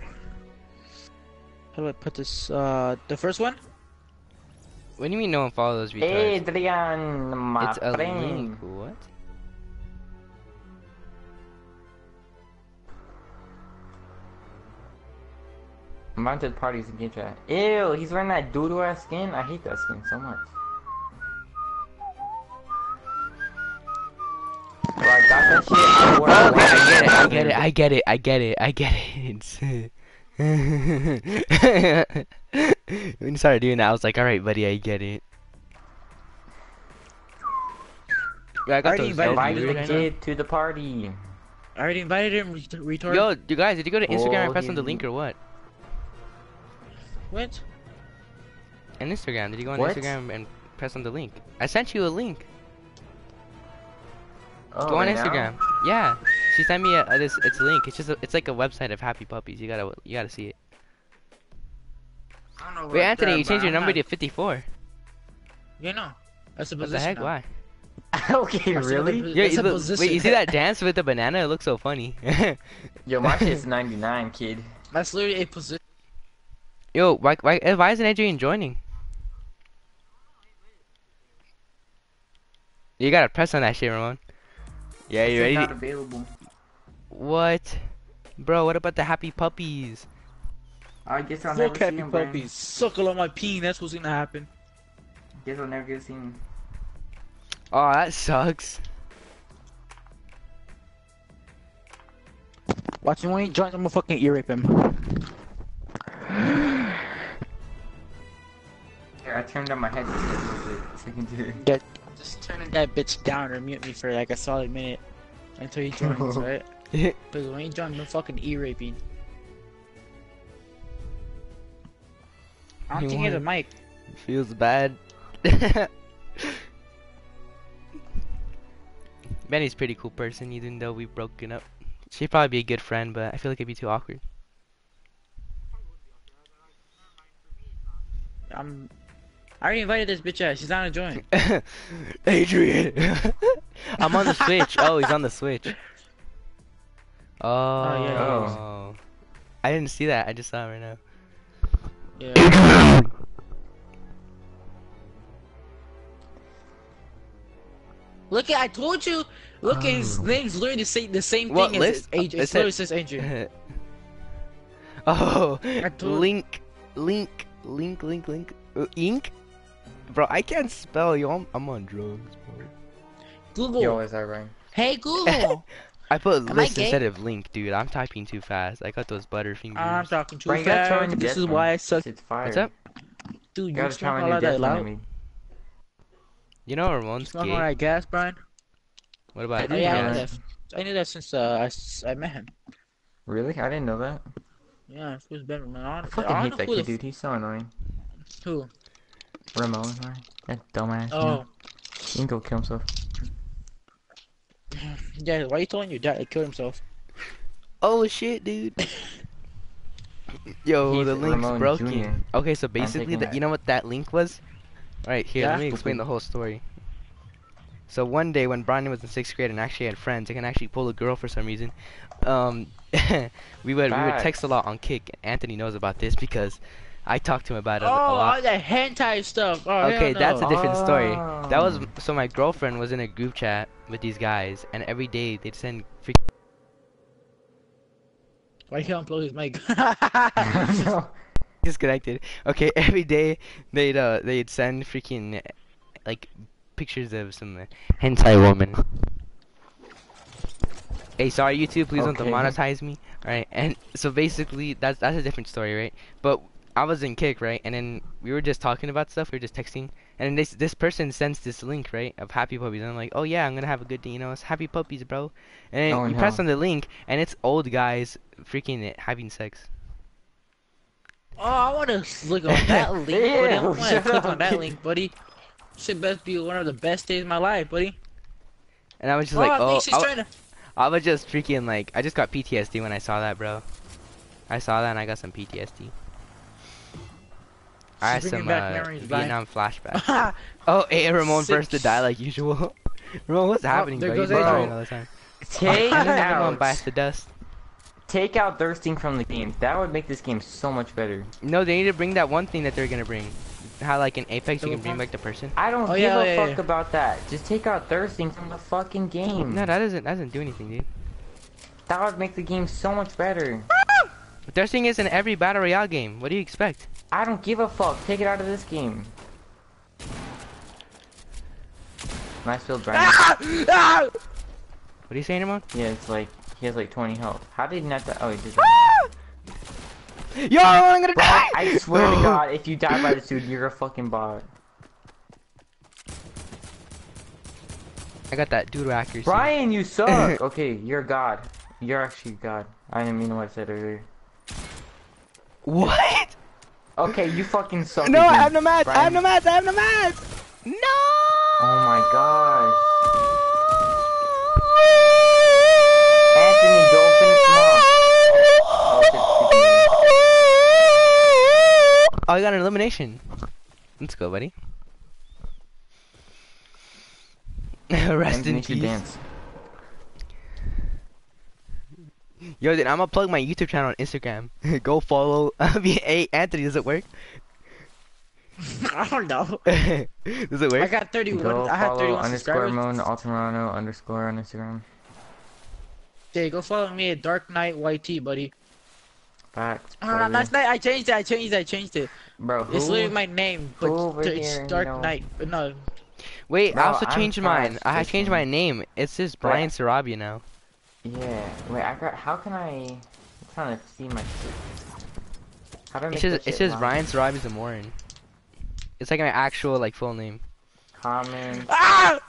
how do I put this? Uh, the first one? What do you mean no one follows retards? Adrian, my it's a friend. link. What? Mounted parties in game chat. Ew, he's wearing that doodoo ass skin. I hate that skin so much. Bro, I got that shit. I wore it okay, I get it. I get it. I get it. I get it. I get it. (laughs) when you started doing that, I was like, "All right, buddy, I get it." Yeah, I got Already those invited dope you, Invite views the right now. kid to the party. I already invited him, ret- retard. Yo, you guys, did you go to Instagram Oh, and press on the link or what? What? On Instagram, did you go on What? Instagram and press on the link? I sent you a link. Oh, go on right now? Instagram. Yeah, she sent me a, a this. It's a link. It's just a, it's like a website of happy puppies. You gotta you gotta see it. I don't know. Wait, Anthony, that, you changed your I'm number not- to 54. You know, that's a position. What position. the heck? now. Why? (laughs) okay, That's really? another- Yeah, It's you a look, position. wait, you see that (laughs) dance with the banana? It looks so funny. (laughs) Yo, my shit's 99, kid. That's literally a position. Yo, why, why, eh, why isn't Adrian joining? You gotta press on that shit, Ramon. Yeah, you ready? Not available. What? Bro, what about the happy puppies? I guess I'll Fuck never see happy him, Brian. puppies. Suckle on my peen. That's what's gonna happen. Guess I'll never get to see him. Oh, that sucks. Watch him when he joins. I'm gonna fucking ear rape him. (sighs) Here, I turned on my headset a little bit so you can do it. Just turning that bitch down or mute me for like a solid minute until he joins, (laughs) right? Because when he joins, no fucking e-raping. I don't He think he has a mic. Feels bad. (laughs) Benny's a pretty cool person, even though we've broken up. She'd probably be a good friend, but I feel like it'd be too awkward. I'm. I already invited this bitch out. She's not join. (laughs) Adrian! (laughs) I'm on the Switch. Oh, he's on the Switch. Oh. yeah, he is. I didn't see that. I just saw it right now. Yeah. Look at I told you. Look at his Oh. name's literally the same the same What thing list? as Adrian. It It's said- literally says Adrian. (laughs) oh, told- link, link, link, link, link, uh, ink. Bro, I can't spell. Yo, I'm, I'm on drugs, bro. Google. Yo, is that right? Hey Google. (laughs) I put Am list gay? instead of link, dude. I'm typing too fast. I got those butter fingers. I'm talking too Brian, you gotta fast. This is why I suck. It's fire. What's up? Dude, You you gotta smoke try a you of that get one. I loud. You know Ramon's Smoke gay. all that gas, Brian. What about I Oh yeah, I knew that. that. I knew that since uh, I, s- I met him. Really? I didn't know that. Yeah, who's better, man? I I fucking I hate that kid, the dude. He's so annoying. f- Who? Ramon, right? That dumbass. Oh, man. He can go kill himself. (sighs) yeah. Why are you telling your dad to kill himself? Oh shit, dude. (laughs) Yo, He's the link's Ramon broken. Jr.. Okay, so basically, the, that. you know what that link was? Right here, let me explain the whole story. So one day when Brian was in sixth grade and actually had friends, he can actually pull a girl for some reason. Um, (laughs) we would we would text a lot on Kik. Anthony knows about this because I talked to him about it Oh, a lot. all that hentai stuff. Oh, Okay, hell no. that's a different story. That was Oh. so my girlfriend was in a group chat with these guys, and every day they'd send freak Why you can't unplug his mic? no. (laughs) (laughs) disconnected. Okay, (laughs) every day they'd uh they'd send freaking like pictures of some uh, hentai woman. Hey, sorry YouTube, please Okay. don't demonetize me. Alright, and so basically that's that's a different story, right? But I was in Kik, right? And then we were just talking about stuff, we were just texting, and then this this person sends this link, right, of happy puppies, and I'm like, oh yeah, I'm gonna have a good day, you know, it's happy puppies, bro. And then Oh, you press on the link, and it's old guys freaking having sex. oh, I want to click on that (laughs) link, buddy. I want to click on that (laughs) link, buddy. Should best be one of the best days of my life, buddy. And I was just oh, like, I oh, think she's I- trying to. I was just freaking like, I just got PTSD when I saw that, bro. I saw that and I got some PTSD. I had She's bringing some back uh. Vietnam flashbacks. (laughs) oh, hey, Ramon Sick. first to die like usual. (laughs) Ramon, what's happening, there bro? goes You've been Adrian. all the time. Take And Ramon out, bites the dust. take out thirsting from the game. That would make this game so much better. No, they need to bring that one thing that they're gonna bring. How like in Apex you can bring back the person. I don't Oh, give yeah, a yeah, fuck yeah. about that. Just take out thirsting from the fucking game. No, that doesn't that doesn't do anything, dude. That would make the game so much better. But their thing is in every battle royale game. What do you expect? I don't give a fuck. Take it out of this game. Nice build, Brian. Ah! What are you saying, Ramon? Yeah, it's like he has like 20 health. How did he not die? Oh, he did. die. Yo, I'm gonna Bro, die! I swear to (sighs) God, if you die by this dude, you're a fucking bot. I got that dude accuracy. Brian, you (laughs) suck. okay, you're God. You're actually God. I didn't mean what I said earlier. What? Okay, you fucking suck. No, I have no mats. I have no mats. I have no mats. No. Oh my gosh. Anthony, go finish him off. Oh, shit, Oh, I got an elimination. Let's go, buddy. (laughs) Rest Anthony in should peace. dance. Yo, then I'm gonna plug my YouTube channel on Instagram. (laughs) go follow. (laughs) hey, Anthony, does it work? (laughs) I don't know. does it work? I got 31. Go I had follow 31 underscore subscribers. moon Altamano underscore on Instagram. Hey, go follow me at Dark Knight YT, buddy. Facts. Uh, brother. last night I changed it. I changed it. I changed it. Bro, who? It's literally my name, but who it's here, you Dark know- Knight. But no, Wait, Bro, I also I'm changed mine. I changed my name. It's just But- Bryan Sarabia now. Yeah. Wait, I got. How can I? I'm trying to see my. How do I It's just it's just loud? Ryan Sarabia-Zamoran. It's like my actual like full name. Comment. ah,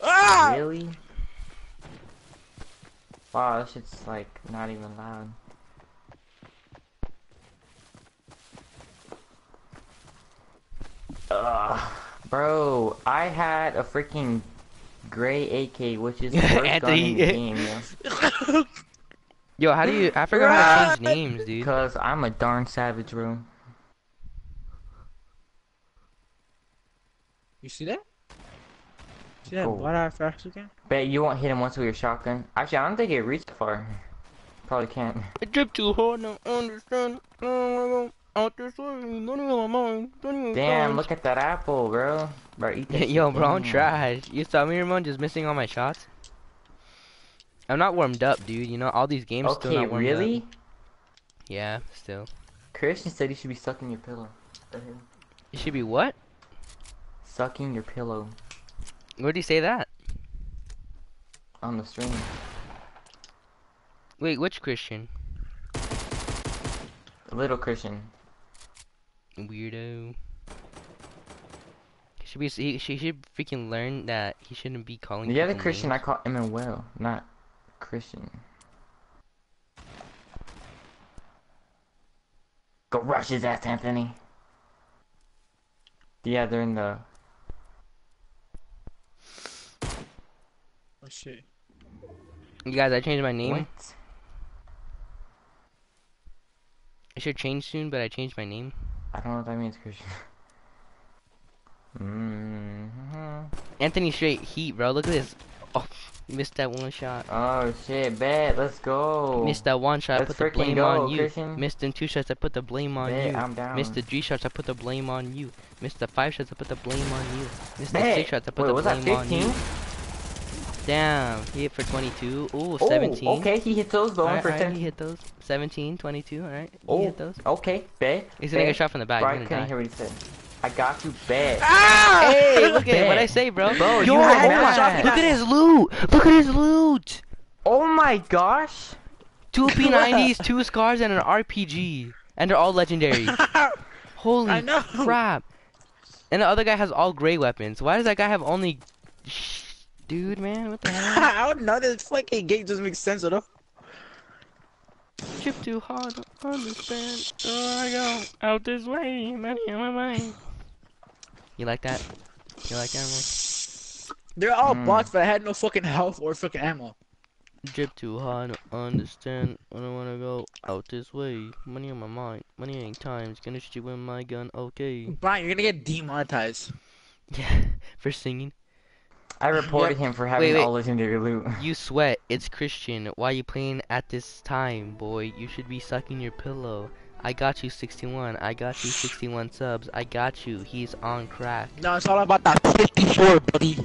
ah. Really? Wow, this shit's like not even loud. Ugh. Bro, I had a freaking gray AK, which is (laughs) the worst gun in the game, yeah. (laughs) Yo, how do you? I forgot how to change names, dude. Because I'm a darn savage, bro. You see that? See that Cool. blood eye fast again? Bet you won't hit him once with your shotgun. Actually, I don't think it reached far. Probably can't. I drip too hard, don't understand. Oh I don't wanna go out this way, don't even my mind, Damn, mind. look at that apple, bro. Bro, eat that (laughs) Yo, bro, I'm Damn. trash. You saw me, Ramon, just missing all my shots? I'm not warmed up, dude. You know, all these games still not warmed really? up. Yeah, still. Christian said you should be sucking your pillow. The hell? It should be what? Sucking your pillow Where'd he say that? on the stream. Wait, which Christian? Little Christian. Weirdo. He should be. He, she should freaking learn that he shouldn't be calling. The other people Christian I names. call Emmanuel, not Christian. Go rush his ass, Anthony. Yeah, they're in the. Oh shit. You guys, I changed my name. What? I should change soon, but I changed my name. I don't know what that means, Christian. (laughs) hmm Anthony straight heat, bro. Look at this. Oh, missed that one shot. Oh shit, bet. Let's go. Missed that one shot. I Let's put the blame go, on you. Christian. Missed them two shots. I put the blame on Bet, you. I'm down. Missed the three shots. I put the blame on you. Missed the five shots. I put the blame on you. Missed the six shots. I put Wait, the blame on 15? you. Damn, he hit for 22. Ooh, Oh, 17. okay, he hit those going Alright, for alright, 10. he hit those. 17, 22. All right, he hit those. okay, bet. He's gonna get bet. shot from the back. Bro, I He's couldn't hear die. what he said. I got you, bet. Ah! Hey, (laughs) look at what I say, bro. Bro, Yo, you had oh mad. my, look at his loot. Look at his loot. Oh my gosh. Two (laughs) P90s, two scars, and an RPG, and they're all legendary. (laughs) Holy I know. crap! And the other guy has all gray weapons. Why does that guy have only? Shh, Dude, man, what the (laughs) hell? I don't know. This fucking game doesn't make sense at all. Trip too hard to understand. Oh, I go out this way, money on my mind. You like that? You like that, man? They're all Mm. bots, but I had no fucking health or fucking ammo. Drip too hard to understand. I don't wanna go out this way. Money on my mind. Money ain't times. Gonna shoot you with my gun. Okay. Brian, you're gonna get demonetized. Yeah. (laughs) For singing. I reported him for having wait. all legendary loot. You sweat. It's Christian. Why you playing at this time, boy? You should be sucking your pillow. I got you 61. I got you 61 subs. I got you. He's on crack. No, it's all about that 54, buddy.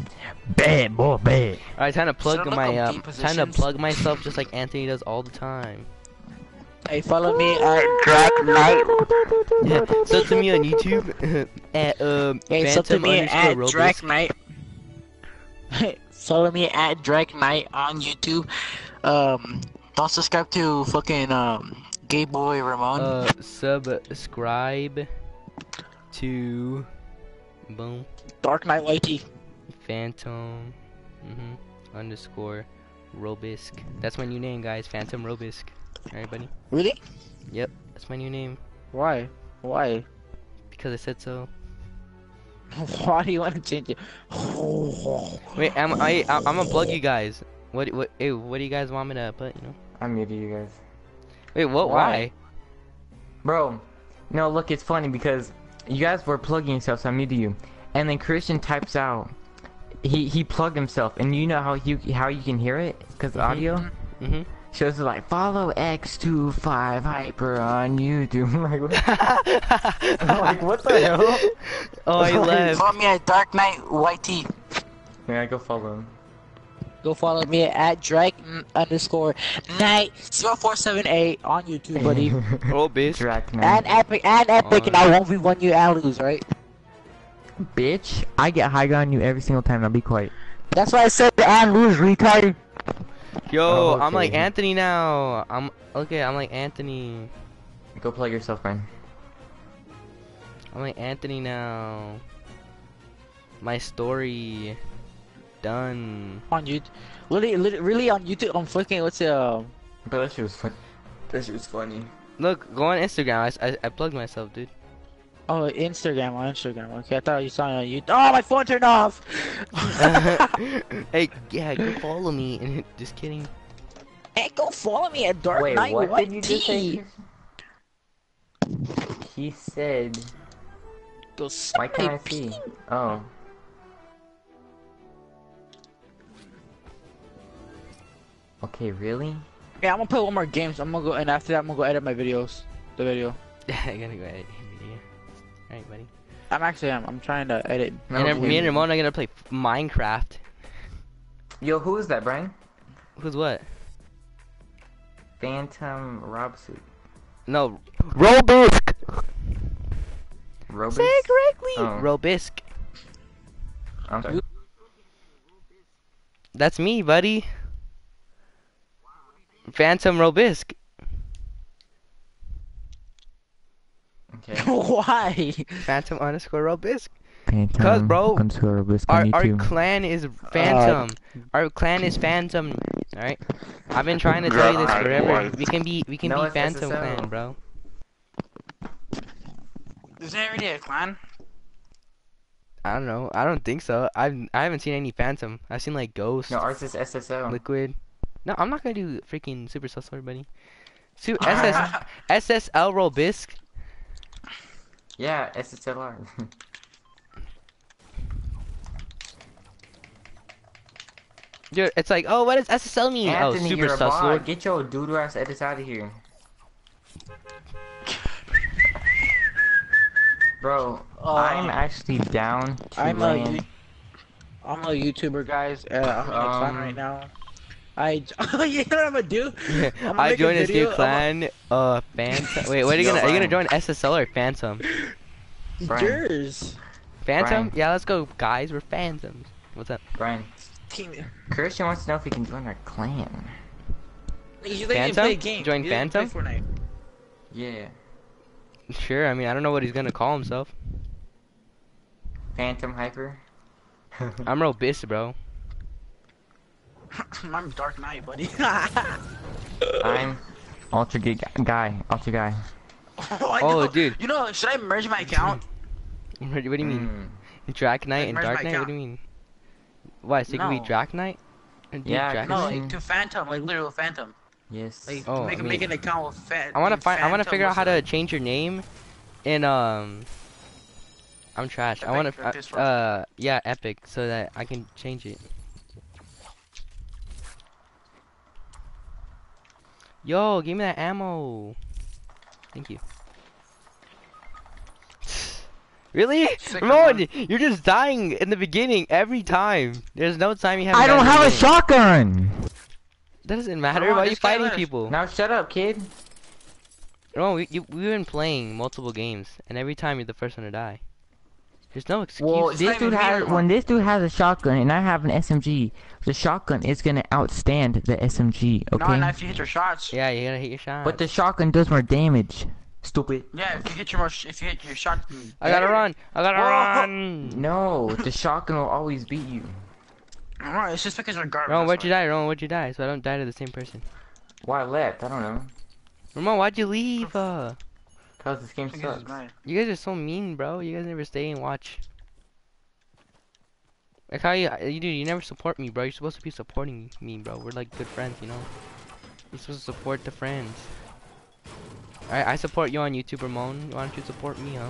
Bad boy, bad. Alright, time to plug my looked um, deep time to plug myself just like Anthony does all the time. Hey, follow me at Drag Knight. Yeah, (laughs) sub to me on YouTube (laughs) at um Hey, sub to me at Robus. Drag Knight. (laughs) follow me at Drag Knight on YouTube. Um, don't subscribe to fucking um Gay Boy Ramon. Uh, subscribe to boom Dark Knight YT. Phantom mhm underscore Robisk. That's my new name, guys. Phantom Robisk. Alright, buddy. Really? Yep. That's my new name Why? Why? because I said so. (laughs) Why do you want to change it? (laughs) Wait, I'm I I- I'm gonna plug you guys. What what hey, what do you guys want me to put? You know? I'm muted you guys. Wait, what? Why? Why? Bro, no, look, it's funny because you guys were plugging yourself, so I muted to you. And then Christian types out. He he plugged himself, and you know how you how you can hear it because Mhm. audio Mhm. Shows it like follow X25 Hyper on YouTube. (laughs) I'm like, what- (laughs) I'm like, what the hell? Oh, he left. Follow me at Dark Knight YT. Yeah, go follow him. Go follow me at Drag underscore Night 0478 on YouTube, buddy. (laughs) Oh, Robisk. Drac and Epic, and Epic, and I oh. won't be one you and lose, right? Bitch, I get high on you every single time. I'll be quiet. That's why I said the and lose, retard. Yo, Oh, I'm like. Anthony now. I'm okay. I'm like Anthony. Go plug yourself, man. I'm like Anthony now. My story done. On YouTube, really, really, really on YouTube, I'm fucking what's it? Um, But that shit was fun. That shit was funny. Look, go on Instagram. I, I, I plugged myself, dude. Oh, Instagram, on Instagram. Okay, I thought you saw it on YouTube. Oh, my phone turned off. (laughs) hey, yeah, go follow me. (laughs) Just kidding. Hey, go follow me at Dark Wait, Knight what YT. did you just say? He said, Go suck "Why can't I see?" pee. Oh. Okay, really? Yeah, I'm gonna play one more games. I'm gonna go, and after that, I'm gonna go edit my videos. The video. (laughs) Yeah I'm gonna go edit your video. Alright, buddy. I'm actually, I'm, I'm trying to edit. No, and then me and Ramon are gonna play Minecraft. Yo, who is that, Brian? Who's what? Phantom Robsuit. No, Robisk. Robus? Say it correctly. Oh. Robisk. I'm sorry. That's me, buddy. Phantom Robisk. Okay. (laughs) Why? Phantom underscore Robisk. Phantom Cause, bro, underscore Robus Our our clan is Phantom. our clan is Phantom. All right. I've been trying to tell you this forever. We can be we can No, be Phantom SSL. clan, bro. Is there already a clan? I don't know. I don't think so. I've I haven't seen any Phantom. I've seen like Ghost, No, ours is SSL. Liquid. No, I'm not gonna do freaking Super Cell Sword, buddy. Su (laughs) SS SSL Robisk. Yeah, SSLR. Dude, (laughs) it's like, oh, what does SSL mean? Anthony, oh, Super you're a Cell Get your doodle ass edits out of here. Bro, Uh, I'm actually down to I'm a, land. you- I'm a YouTuber, guys. Uh, I'm in a Um, right now. I, (laughs) oh, you know what I'm gonna do? (laughs) I'm gonna I make a joined this new video, I'm clan. Uh, Phantom. Wait, what are you Yo, gonna? Are you gonna join SSL or Phantom? Brian. Yours. Phantom? Brian. Yeah, let's go, guys. We're Phantoms. What's up? Brian, Team. Christian wants to know if he can join our clan. You let me Phantom? play a game. Join You let me play Phantom? Yeah. Sure. I mean, I don't know what he's gonna call himself. Phantom Hyper. I'm Robist, bro. (laughs) I'm Dark Knight, buddy. (laughs) I'm Ultra Geek Guy. Ultra Guy. oh, (laughs) I Oh, know. dude. You know, should I merge my account? What do you mean? Mm. Drac Knight and Dark my Knight? What do you mean? Why? So you can be No. Drac Knight? And do Yeah, Drac No, Knight? like to Phantom, like literal Phantom. Yes. Like Oh, make, I make an account with Phantom. I wanna find. I wanna figure out how to change your name. In um. I'm trash. I wanna. uh, Uh, yeah, Epic, so that I can change it. Yo, give me that ammo. Thank you. (sighs) Really? Sick Ramon, you're just dying in the beginning every time. There's no time you have. I don't have a shotgun. That doesn't matter. Ramon, Why are you fighting left. people? Now shut up, kid. Ramon, we, you, we've been playing multiple games, and every time you're the first one to die. There's no excuse. Well, this dude has when this dude has a shotgun and I have an SMG, the shotgun is gonna outstand the SMG. Okay. not if you hit your shots. yeah, you gotta hit your shot. But the shotgun does more damage. Stupid. Yeah, if you hit your more, if you hit your shot. I gotta run. I gotta Whoa. run. No, the shotgun will always beat you. Alright, it's just because you're garbage. Ramon, that's where'd you why. die? Ramon, where'd you die? So I don't die to the same person. Why I left? I don't know. Ramon, why'd you leave? Uh, Cause this game sucks. it's mine. you guys are so mean, bro. You guys never stay and watch. Like how you, you do? You never support me, bro. You're supposed to be supporting me, bro. We're like good friends, you know. You're supposed to support the friends. Alright, I support you on YouTube, Ramon. Why don't you support me, huh?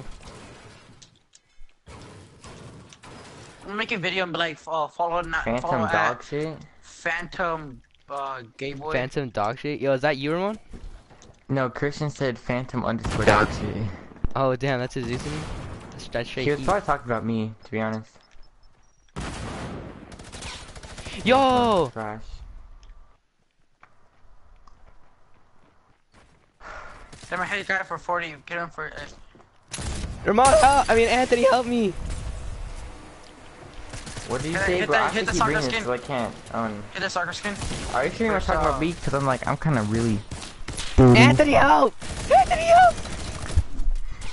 I'm gonna make a video and be like, uh, follow, not, Phantom follow dog at shit. Phantom, uh, gay boy. Phantom dog shit. Yo, is that you, Ramon? No, Christian said Phantom underscore dog shit. Oh damn, that's his username. That's, that's straight. He was heat. probably talking about me, to be honest. Yo, Trash. Then I had got it for 40. Get him for. Uh, Ramon, help! I mean Anthony, help me. What do you Hit- say, hit bro? that- I hit the he soccer bringing it skin. so I can't. Um, hit the soccer skin. are you sure you're talking about me? Cause I'm like, I'm kind of really. Anthony, help! Anthony, help!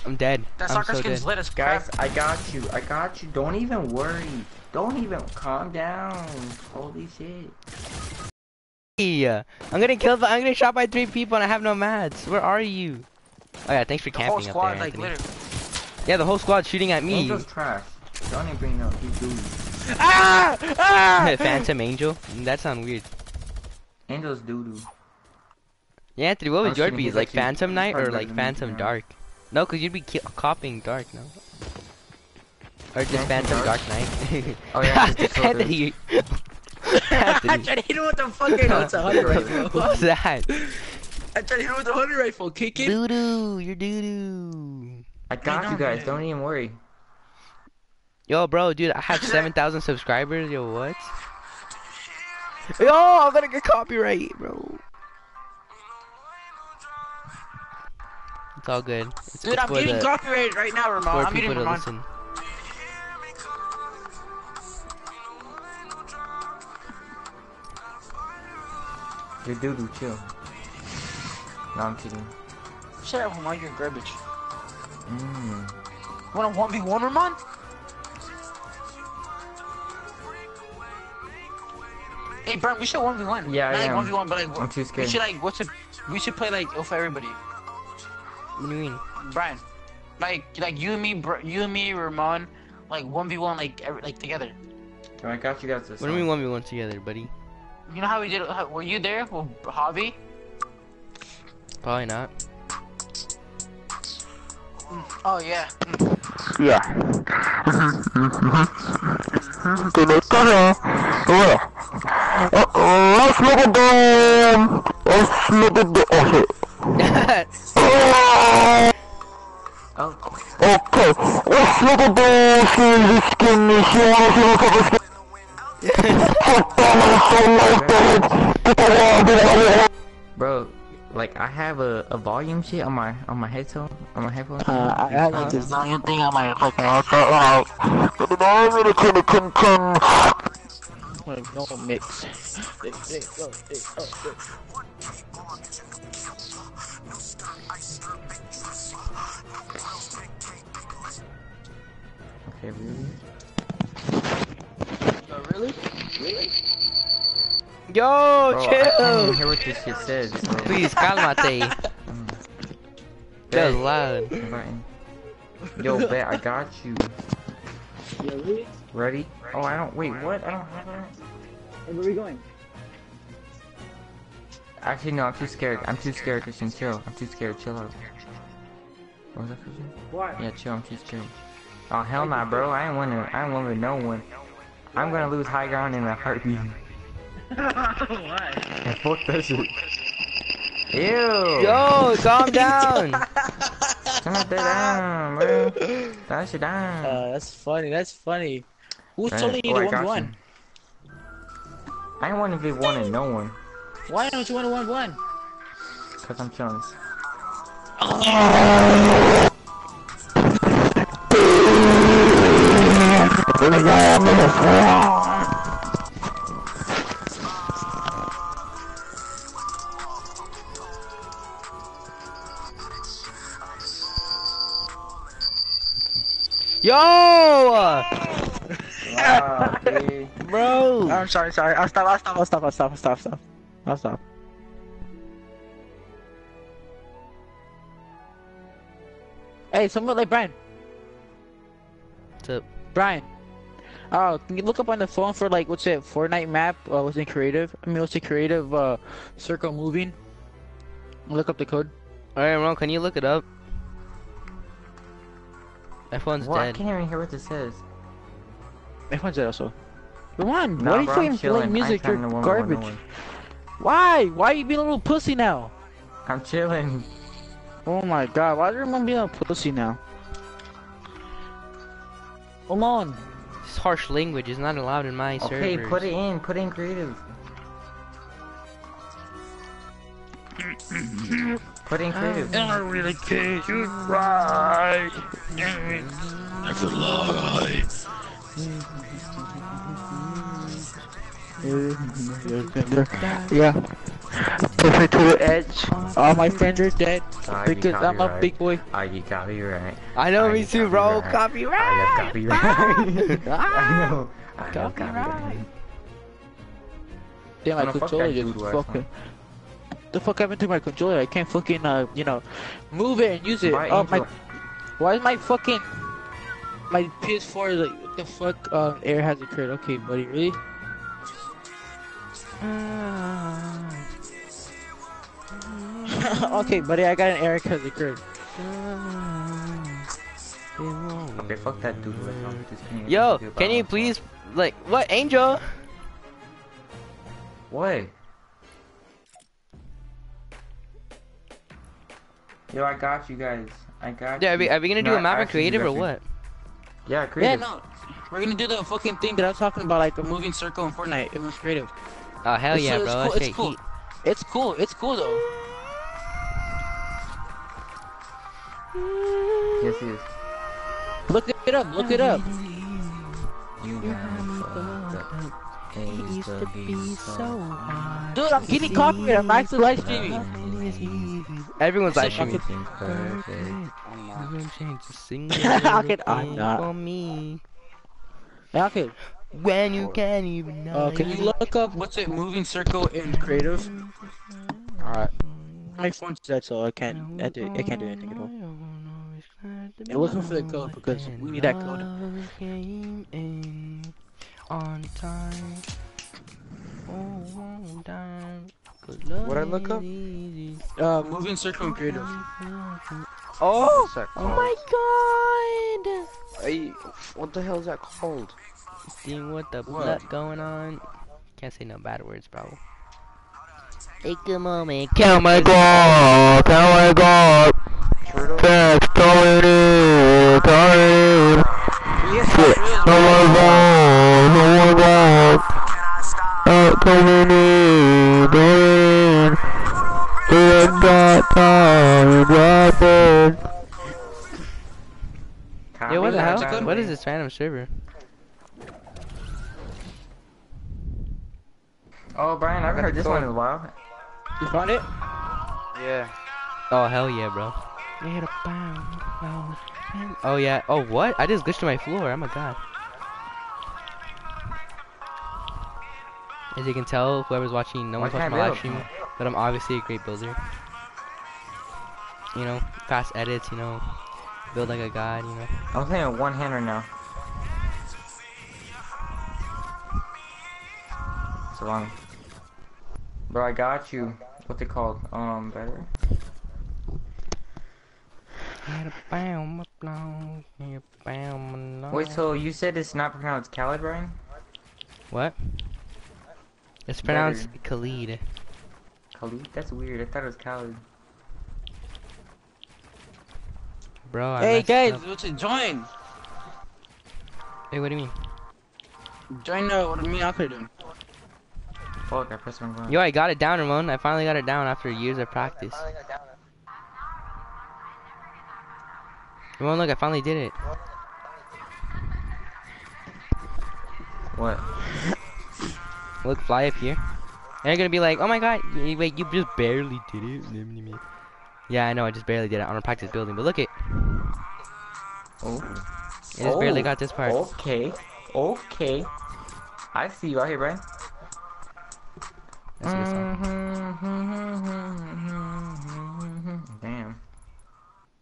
I'm dead. That I'm soccer so skin's dead. lit as Guys. I got you. I got you. Don't even worry. Don't even calm down. Holy shit. Hey, uh, I'm gonna kill. I'm gonna shot by three people and I have no mats. Where are you? Oh yeah, thanks for The whole camping up there, like, literally. Yeah, the whole squad shooting at me. Angel's trash. Don't even bring up. He's dude. Ah! Ah! (laughs) Phantom Angel. That sounds weird. Angel's doo doo. Yeah, Anthony, what I'm would your kidding, be? Like Phantom he's Knight or like than me, to be Phantom. Dark? No, cause you'd be ki- copying Dark, no? Or just Phantom Phantom Dark, Dark? Knight. Oh, yeah, 'cause it's so good. Anthony. I Anthony, tried to hit him with the fucking. Oh, it's a hunter rifle? (laughs) what was that? I tried to hit him with the hunter rifle. Kick it. Doo doo, you're doo doo. I got know, you guys. man. Don't even worry. Yo, bro, dude, I have 7,000 subscribers. Yo, what? Yo, I'm gonna get copyright, bro. It's all good. It's, Dude, it's I'm getting the, copyrighted right now, Ramon. I'm getting people to Ramon. listen. Your doo-doo, chill. No, I'm kidding. Shut up, Ramon. You're garbage. Mm. Want a 1v1, Ramon? Hey, Brian, we should 1v1. Yeah, I Not am. 1v1, but like, I'm too scared. we should like, what's it? We should play like, for everybody. What do you mean? Brian, like, like you and me, Br- you and me, Ramon, like 1v1, like, every, like together. I got you guys this. What do you mean 1v1 together, buddy? You know how we did? How, were you there with Javi? Probably not. Oh yeah. yeah ¿eh? Let's look at them. Let's look at the. Oh, shit. Oh, Okay, let's look at the series skin. If you want to see what's up with skin. Put them on some like that. Get the wall, get the wall. bro. Like I have a, a volume shit on my on my headphone on my headphones. Uh, I have like this million thing on my fucking headset, like, but then I'm gonna turn it, turn, turn. Like, no mix. Hey, hey, Okay, really? Oh, really? Yo, Bro, I can't even hear what this shit says. Bro. Please, calmate. That was loud. Button. Yo, bet I got you. Yeah, really? Ready? Oh, I don't. Wait, what? I don't have that. Hey, where are we going? Actually, no. I'm too scared. I'm too scared, Christian. Chill. I'm too scared. Chill out. What was that, Christian? Why? Yeah, chill. I'm too scared. Oh hell nah, bro. I ain't want to. I ain't want with no one. I'm gonna lose high ground in a heartbeat. (laughs) what? And (laughs) fuck that shit. Ew. Yo, calm (laughs) down. Turn that down, bro. That shit down. Uh, that's funny. That's funny. Who's Right. telling you to I got 1v1? you. I ain't want to be one and no one. Why don't you want to 1v1? Cause I'm chilling. Yo! (laughs) Bro! I'm sorry, sorry. I'll stop, I'll stop, I'll stop, I'll stop, I'll stop, I'll stop. I'll stop. Hey, someone like Brian. What's up? Brian. Oh, can you look up on the phone for like what's it? Fortnite map? Uh, what's it creative? I mean, what's it creative? Uh, circle moving. Look up the code. Alright, Ron, can you look it up? My phone's What? I can't even hear what this says. My phone's dead also. Come on, Nah, why are you I'm fucking chilling. playing I music? You're to one on one no garbage. One. Why? Why are you being a little pussy now? I'm chilling. Oh my god, why is everyone being a pussy now? Come on. This harsh language is not allowed in my Okay, servers. put it in. Put in creative. put in creative. don't really care, you're right. That's a lie. Yeah. Push me to the edge. All my friends are dead Ah, because I'm a big boy. Ah, you copyright. I know, me too, bro. copyright. I love copyright. (laughs) Ah! I know. I Copyright. copyright. Damn, my no, controller just fucking. The fuck happened to my controller? I can't fucking uh, you know, move it and use it. My oh my, why is my fucking my PS4 like what the fuck? Uh, error has occurred. Okay, buddy, really? Ah. (laughs) okay, buddy, I got an error has occurred. Okay, fuck that dude. Like, I'm just kidding. Yo, can you bro. please, like, what, Angel? What? Yo, I got you guys. I got Yeah, you. are we, are we gonna do No, a map in actually, creative or what? Yeah, creative. Yeah, no. We're gonna do the fucking thing that I was talking about, like the moving circle in Fortnite. It was creative. Oh hell It's- yeah, it's bro. cool, it's cool. heat. It's cool. It's cool though. Yes, he is. Look it up. Look it up. You Dude, I'm getting copyright. I'm actually live streaming. Everyone's live Okay. streaming. perfect. (laughs) I can- (laughs) I'm not. for me Yeah, Okay. When you can't even Uh, can you look up what's it? Moving circle in creative. Alright. My phone's dead, so I can't. I, do, I can't do anything at all. And looking for the code because we need that code. On time. Oh, on time. What'd I look up? Uh, moving circle in creative. Oh! Oh my god! Hey, what the hell is that called? Seeing what the What? blood going on. Can't say no bad words, bro. Take a moment. Count my god. Count my god. Turtle? Facts coming in. Coming in. Yes, No more god. No more god. Uh, coming in. Coming in. We got time. Dropping. Yo, what the hell? Copy What that. is this random server? Oh, Brian, I haven't heard this one in a while. You found it? Yeah. Oh hell yeah, bro. Oh yeah. Oh what? I just glitched to my floor. Oh my god. As you can tell, whoever's watching, no one's watching my live stream, but I'm obviously a great builder. You know, fast edits. You know, build like a god. You know. I'm playing with one hand right now. What's wrong? Bro, I got you. What's it called? Um, better? Wait, so you said it's not pronounced Khaled, Brian? What? It's Better. pronounced Khalid. Khalid? That's weird. I thought it was Khaled. Bro, I Hey guys, up. what's it? Join. Hey, what do you mean? Join uh, what me and Akira doing. Fuck, I pressed one button. Yo, I got it down, Ramon. I finally got it down after years of practice. Ramon, look, I finally did it. What? Look, fly up here. And you're gonna be like, oh my god, wait, you just barely did it. Yeah, I know, I just barely did it on a practice building, but look it. Oh. I just barely Oh. got this part. Okay. Okay. I see you out here, Brian. That's a good song. Damn.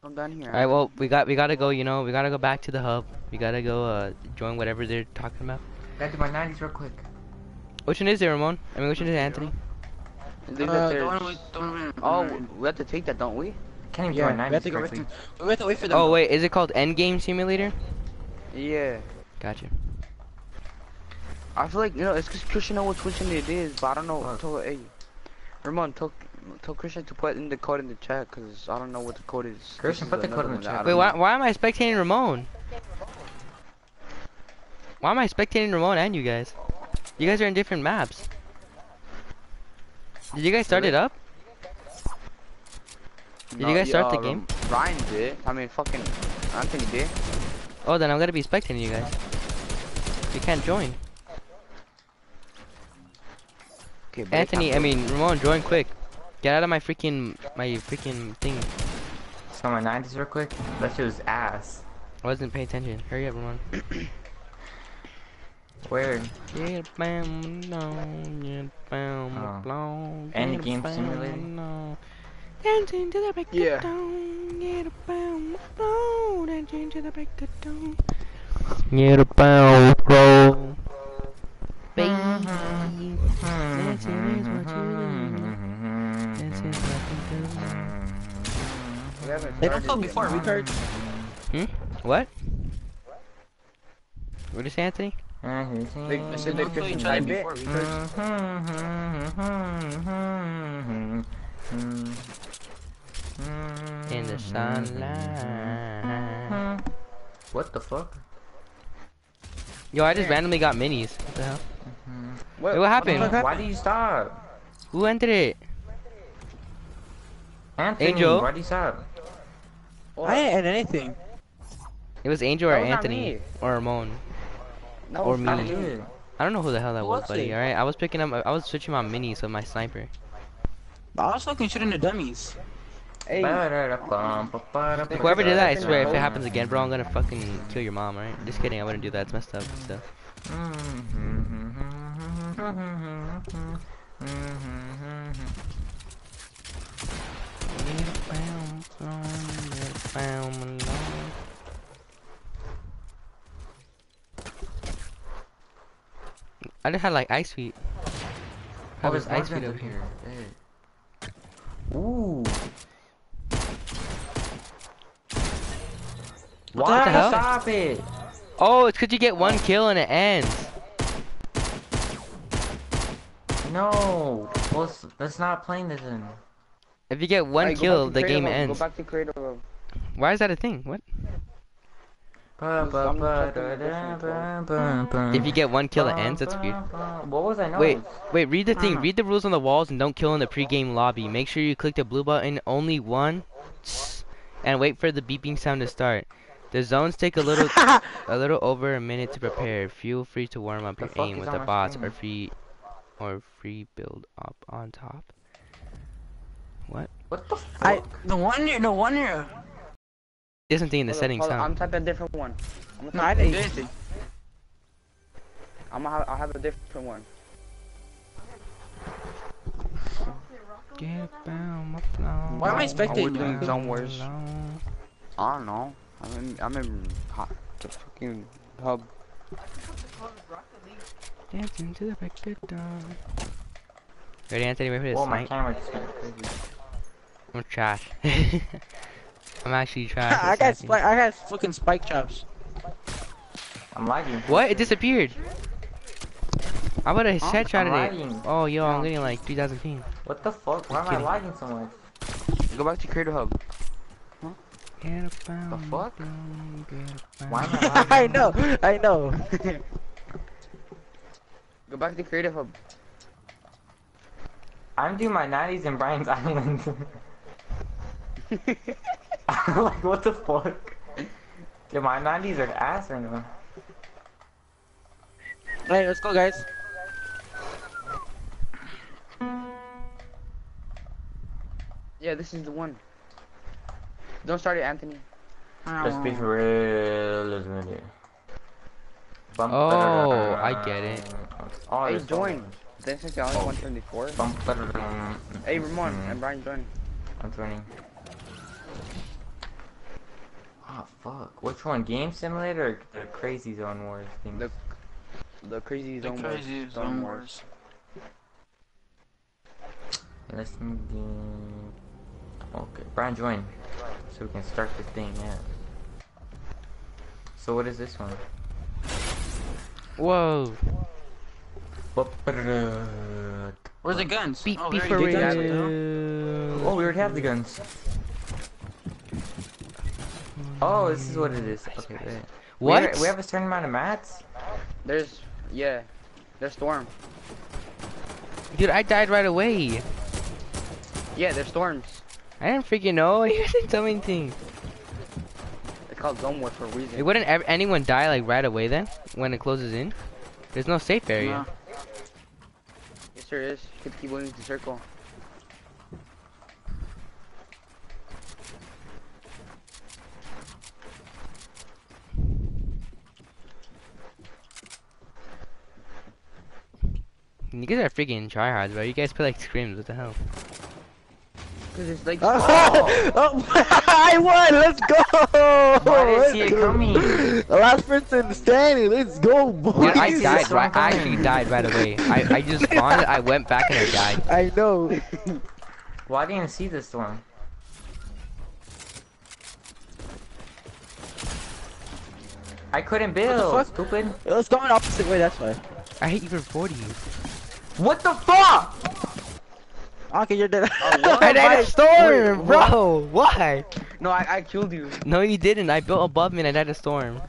I'm down here. Alright, well, we got we gotta go, you know, we gotta go back to the hub. We gotta go uh join whatever they're talking about. Back to my 90s real quick. Which one is it, Ramon? I mean, which one is it, Anthony? Uh, the one with, the one with, Oh, we have to take that, don't we? Can't even yeah, do we my have 90s to go with correctly. them. We have to wait for them. Oh wait, is it called Endgame Simulator? Yeah. Gotcha. I feel like, you know, it's because Christian knows which one it is, but I don't know. Fuck. Tell, hey, Ramon, tell, tell Christian to put in the code in the chat, because I don't know what the code is. Christian, is put the code in the chat. Wait, why why am I spectating Ramon? Why am I spectating Ramon and you guys? You guys are in different maps. Did you guys start it up? Did you guys start the uh, game? Ryan did. I mean, fucking Anthony did. Oh, then I'm gonna be spectating you guys. You can't join. Okay, Anthony, I mean Ramon, join quick. Get out of my freaking my freaking thing. So my 90s real quick. That shit was ass. I wasn't paying attention. Hurry up, Ramon. (coughs) Where? Get a bam, no, get a bam, Oh. blow, And get game simulator? no. Dancing to the break Yeah. of dawn, get a bam, blow, dancing to the break of dawn. Get a bam, blow. Baby, dancing is what you do. Dancing is what you They don't started before man. retard. do. What? What did Anthony? They, Mm-hmm. said they Don't each other type it. before, because In the sunlight. What the fuck? Yo, I just randomly got minis. What the hell? What, Hey, what happened? fuck Why do you stop? Who entered it? Anthony, Angel? why do you stop? What? I ain't had anything. It was Angel or was Anthony or Ramon. That or me. not I don't know who the hell that was, was buddy. All right, I was picking up. I was switching my minis with my sniper. I was fucking shooting the dummies. Hey, Whoever did that, I swear, if it happens again, bro, I'm gonna fucking kill your mom, right? Just kidding, I wouldn't do that. It's messed up. So. I just had like ice feet. How Oh, was ice feet over up here? Hey. Ooh. the Why hell? stop it? Oh, it's cause you get one kill and it ends. No. Well, s- let's not playing this then. If you get one hey, go back kill, the game mode, ends. Go back to creative mode. Why is that a thing? What? If you get one kill, it Ba, ends. That's weird. What was I know? Wait, wait. Read the thing. Hmm. Read the rules on the walls and don't kill in the pre-game lobby. Make sure you click the blue button only one, and wait for the beeping sound to start. The zones take a little, (laughs) a little over a minute to prepare. Feel free to warm up The your aim with on the bots or free, or free build up on top. What? What the fuck? I no wonder no wonder. There's something in the Hold settings. hold up, Huh? I'm typing a different one. I'm No, gonna I type didn't eight. do anything. I'm gonna have, I'll have a different one. Get down my. Why am I spectating we're doing zone wars. I don't know. I'm in, I'm in hot, the fucking hub. Dancing to the break of dawn. Ready, Anthony? Ready for this Whoa, my snipe? camera just went crazy. I'm trash. (laughs) I'm actually (laughs) trash. I got spike. I got fucking spike chops. I'm lagging. What? It disappeared. I would have Huh? headshotted I'm it. lagging. Oh, yo, I'm getting like 3,000 ping. What the fuck? Why am I kidding. lagging so much? Go back to creative hub. Get up The fuck? Why am I? (laughs) I know. I know. (laughs) Go back to creative hub. I'm doing my 90s in Brian's (laughs) Island. I'm like, what the fuck? Dude, my 90s are ass right now. Alright, let's go, guys. Yeah, this is the one. Don't start it, Anthony. Let's be real, let's win it. Oh. I get it. Oh, hey, there's join. This is only 174. Bum, ba-da-da-da. Hey, Ramon Mm. and Brian, join. I'm joining. Oh fuck. Which one? Game Simulator or the Crazy Zone Wars thing? The The crazy zone wars. crazy Zone Zone wars. Let's move the... Okay, Brian join. So we can start this thing, yeah. So what is this one? Whoa. Where's the guns? Beep, oh, beep we for already guns, what? Oh, we already have the guns. Oh, this is what it is. Okay, wait. We What? We have a certain amount of mats? There's, yeah. There's storm. Dude, I died right away. Yeah, there's storms. I didn't freaking know. (laughs) You didn't tell me anything. It's called zone wars for a reason. It wouldn't ever, anyone die like right away then when it closes in? There's no safe area. No. Yes, there is. You have to keep moving to circle. You guys are freaking tryhards, bro. You guys play like scrims. What the hell? Cause it's like. (laughs) Oh, oh, (laughs) I won! Let's go! Why did Let's see it go. coming? The last person standing. Let's go, boys! Dude, I died right. I actually (laughs) died right away. I, I just spawned. I went back and I died. I know. Well, didn't see this one. I couldn't build. fuck? Stupid. It was going opposite way, that's why. I hate you for 40. What the fuck? Okay, you're dead. I died a storm, Wait, bro. Why? No, I, I killed you. No, you didn't. I built above me and I died a storm.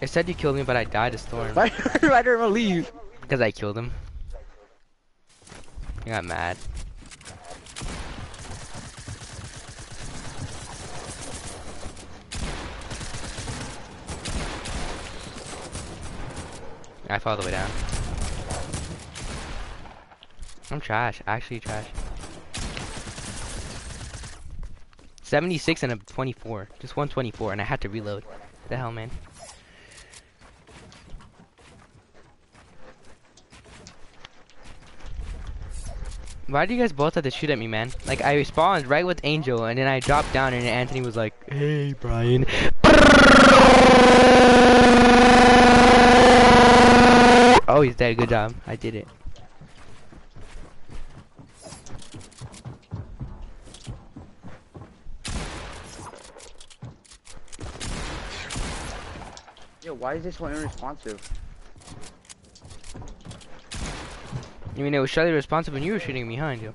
It said you killed me, but I died a storm. Why, (laughs) why did I leave? Because I killed him. I got mad. I fall all the way down. I'm trash. Actually trash. 76 and a 24. Just 124 and I had to reload. the hell, man? Why do you guys both have to shoot at me, man? Like, I spawned right with Angel, and then I dropped down, and Anthony was like, Hey, Brian. Oh, he's dead. Good job. I did it. Yo, why is this one unresponsive? You mean it was Shelly responsive when you were shooting behind you?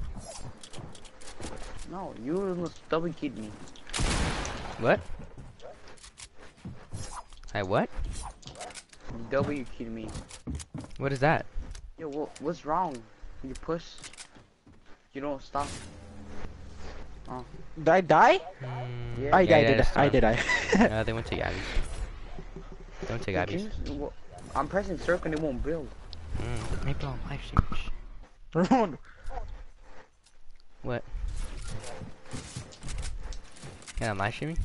No, you almost double keyed me. What? I what? You double keyed me. What is that? Yo, wha what's wrong? You push. You don't stop. Did I die? Mm, Yeah. I, yeah, I yeah, did. that's I fine. did. I. Uh, they went to Gabby's. (laughs) Don't take can you- wha- I'm pressing circle and it won't build. Mm, maybe on live stream. Ramon, What? Yeah, I'm live streaming?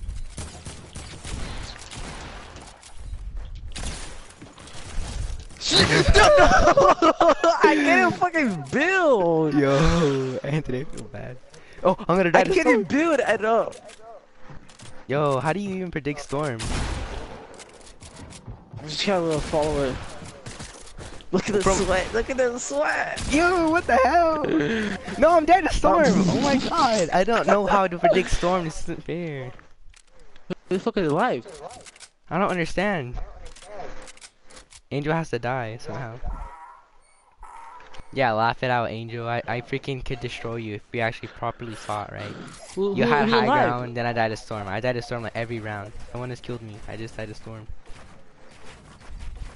(laughs) I can't fucking build. Yo, Anthony, I feel bad. Oh, I'm gonna die I can't storm. even build at all. Yo, how do you even predict storm? Just got a little follower. Look at the From- sweat. Look at the sweat. Yo, what the hell? no, I'm dead to storm. oh my god, I don't know how to predict storm. This isn't fair. Who's fucking alive? I don't understand. Angel has to die somehow. Yeah, laugh it out, Angel. I, I freaking could destroy you if we actually properly fought, right? Who, You who- had who's high alive? ground, then I died a storm. I died a storm like every round. No one has killed me. I just died a storm.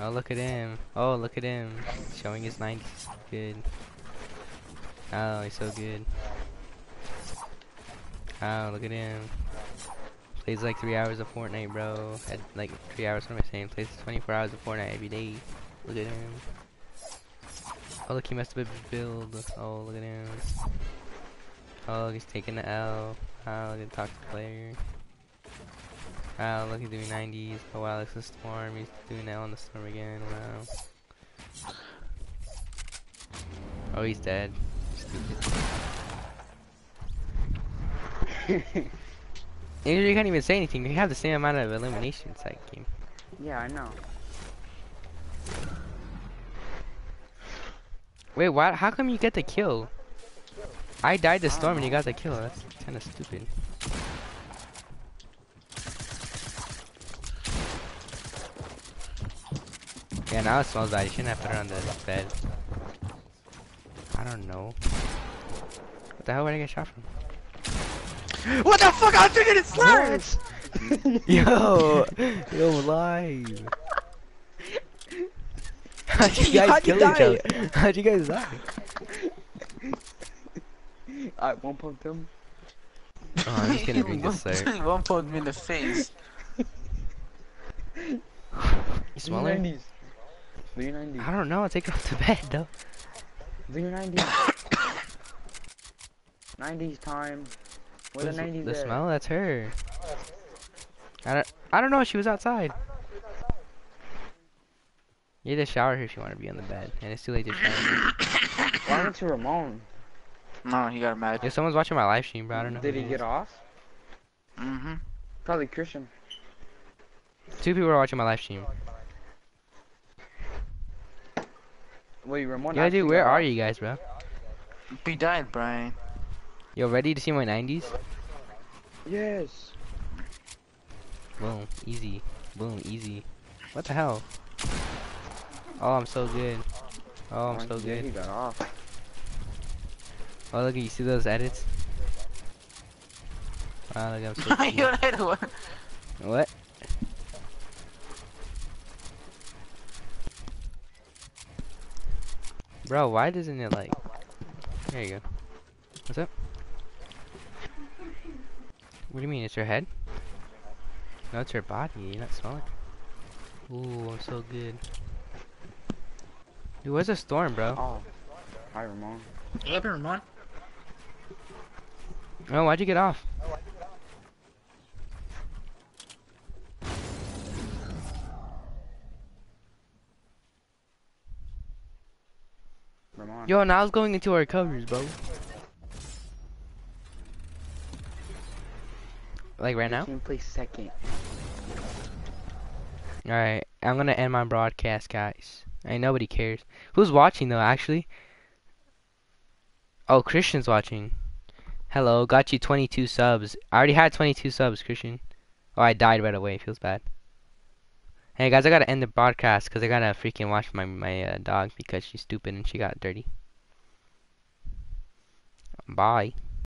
Oh, look at him. Oh, look at him. Showing his 90s. Good. Oh, he's so good. Oh, look at him. Plays like three hours of Fortnite, bro. At like three hours, what am I saying? Plays 24 hours of Fortnite every day. Look at him. Oh, look, he messed up his build. Oh, look at him. Oh, he's taking the L. Oh, look at the toxic player. Wow, look, he's doing 90s. Oh, wow, it's a storm. He's doing that on the storm again. Wow. Oh, he's dead. (laughs) Stupid. You can't even say anything. You have the same amount of eliminations that game. Yeah, I know. Wait, why? How come you get the kill? I died the storm and you got the kill. That's kind of stupid. Yeah, now it smells bad. You shouldn't have put it on the bed. I don't know. What the hell did I get shot from? (gasps) What the fuck? I'm thinking it's slurs! (laughs) yo, yo, live. (laughs) How'd you guys How'd kill you each die? other? (laughs) How'd you guys die? I one pumped him. Oh, I'm just gonna read this. One pumped me in the face. you smaller? I don't know. Take it off the bed, though. V90. 90s (coughs) time. What the 90s The smell? That's her. I don't, I don't know. She was outside. You need to shower her if you want to be on the bed. And it's too late to shower. (coughs) Why went to Ramon? No, he got mad. If someone's watching my live stream, bro. I don't know. Did he get off? Mm-hmm. Probably Christian. Two people are watching my live stream. Wait, Ramon. Yeah, dude, where are you guys, bro? He died, Brian. Yo, ready to see my 90s? Yes. Boom, easy. Boom, easy. What the hell? Oh, I'm so good. Oh, I'm so Yeah, he good. got off. Oh, look, you see those edits? Wow, look, I'm so (laughs) cool. you right. What? Bro, why doesn't it like... There you go. What's up? What do you mean, it's your head? No, it's your body, You're not smell it? Ooh, I'm so good. Dude, where's the storm, bro? Oh. Hi, Ramon. What happened, Ramon? Oh, why'd you get off? Ramon. Yo, now it's going into our covers, bro. Like right now? Team place second. Alright, I'm gonna end my broadcast, guys. Ain't nobody cares. Who's watching though, actually? Oh, Christian's watching. Hello, got you 22 subs. I already had 22 subs, Christian. Oh, I died right away. Feels bad. Hey guys, I gotta end the broadcast because I gotta freaking watch my my uh, dog because she's stupid and she got dirty. Bye.